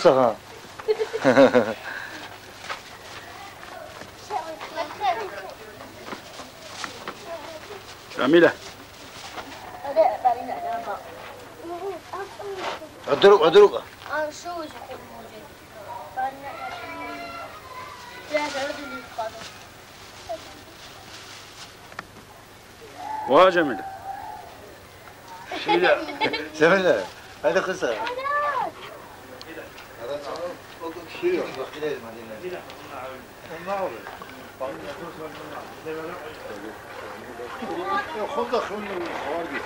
Speaker 2: Vay Camila.
Speaker 14: شيلا
Speaker 1: سمعنا هذا قصة شيلا
Speaker 5: خذ خلنا الخوارج.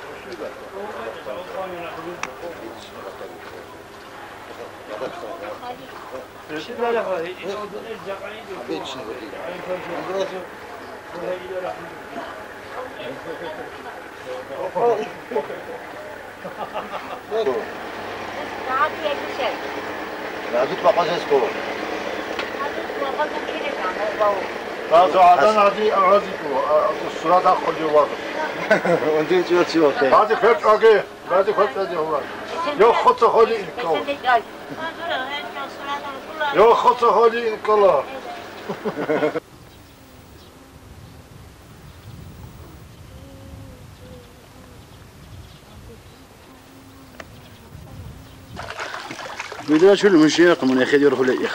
Speaker 1: ნაზით მაყაზეს ხო?
Speaker 5: ნაზო ადანაზი აღაზიკო, სურათ ახოჯო ვარ.
Speaker 1: 언제 쥐었지 못해. 나도
Speaker 5: 펼쳐게, 나도 펼쳐게 와.
Speaker 17: 요
Speaker 5: 호초 호리 인코. 요 호초 호리 인코라.
Speaker 2: بدأ شو المشيق من يخد يروح لي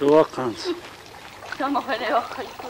Speaker 2: توقع أنت.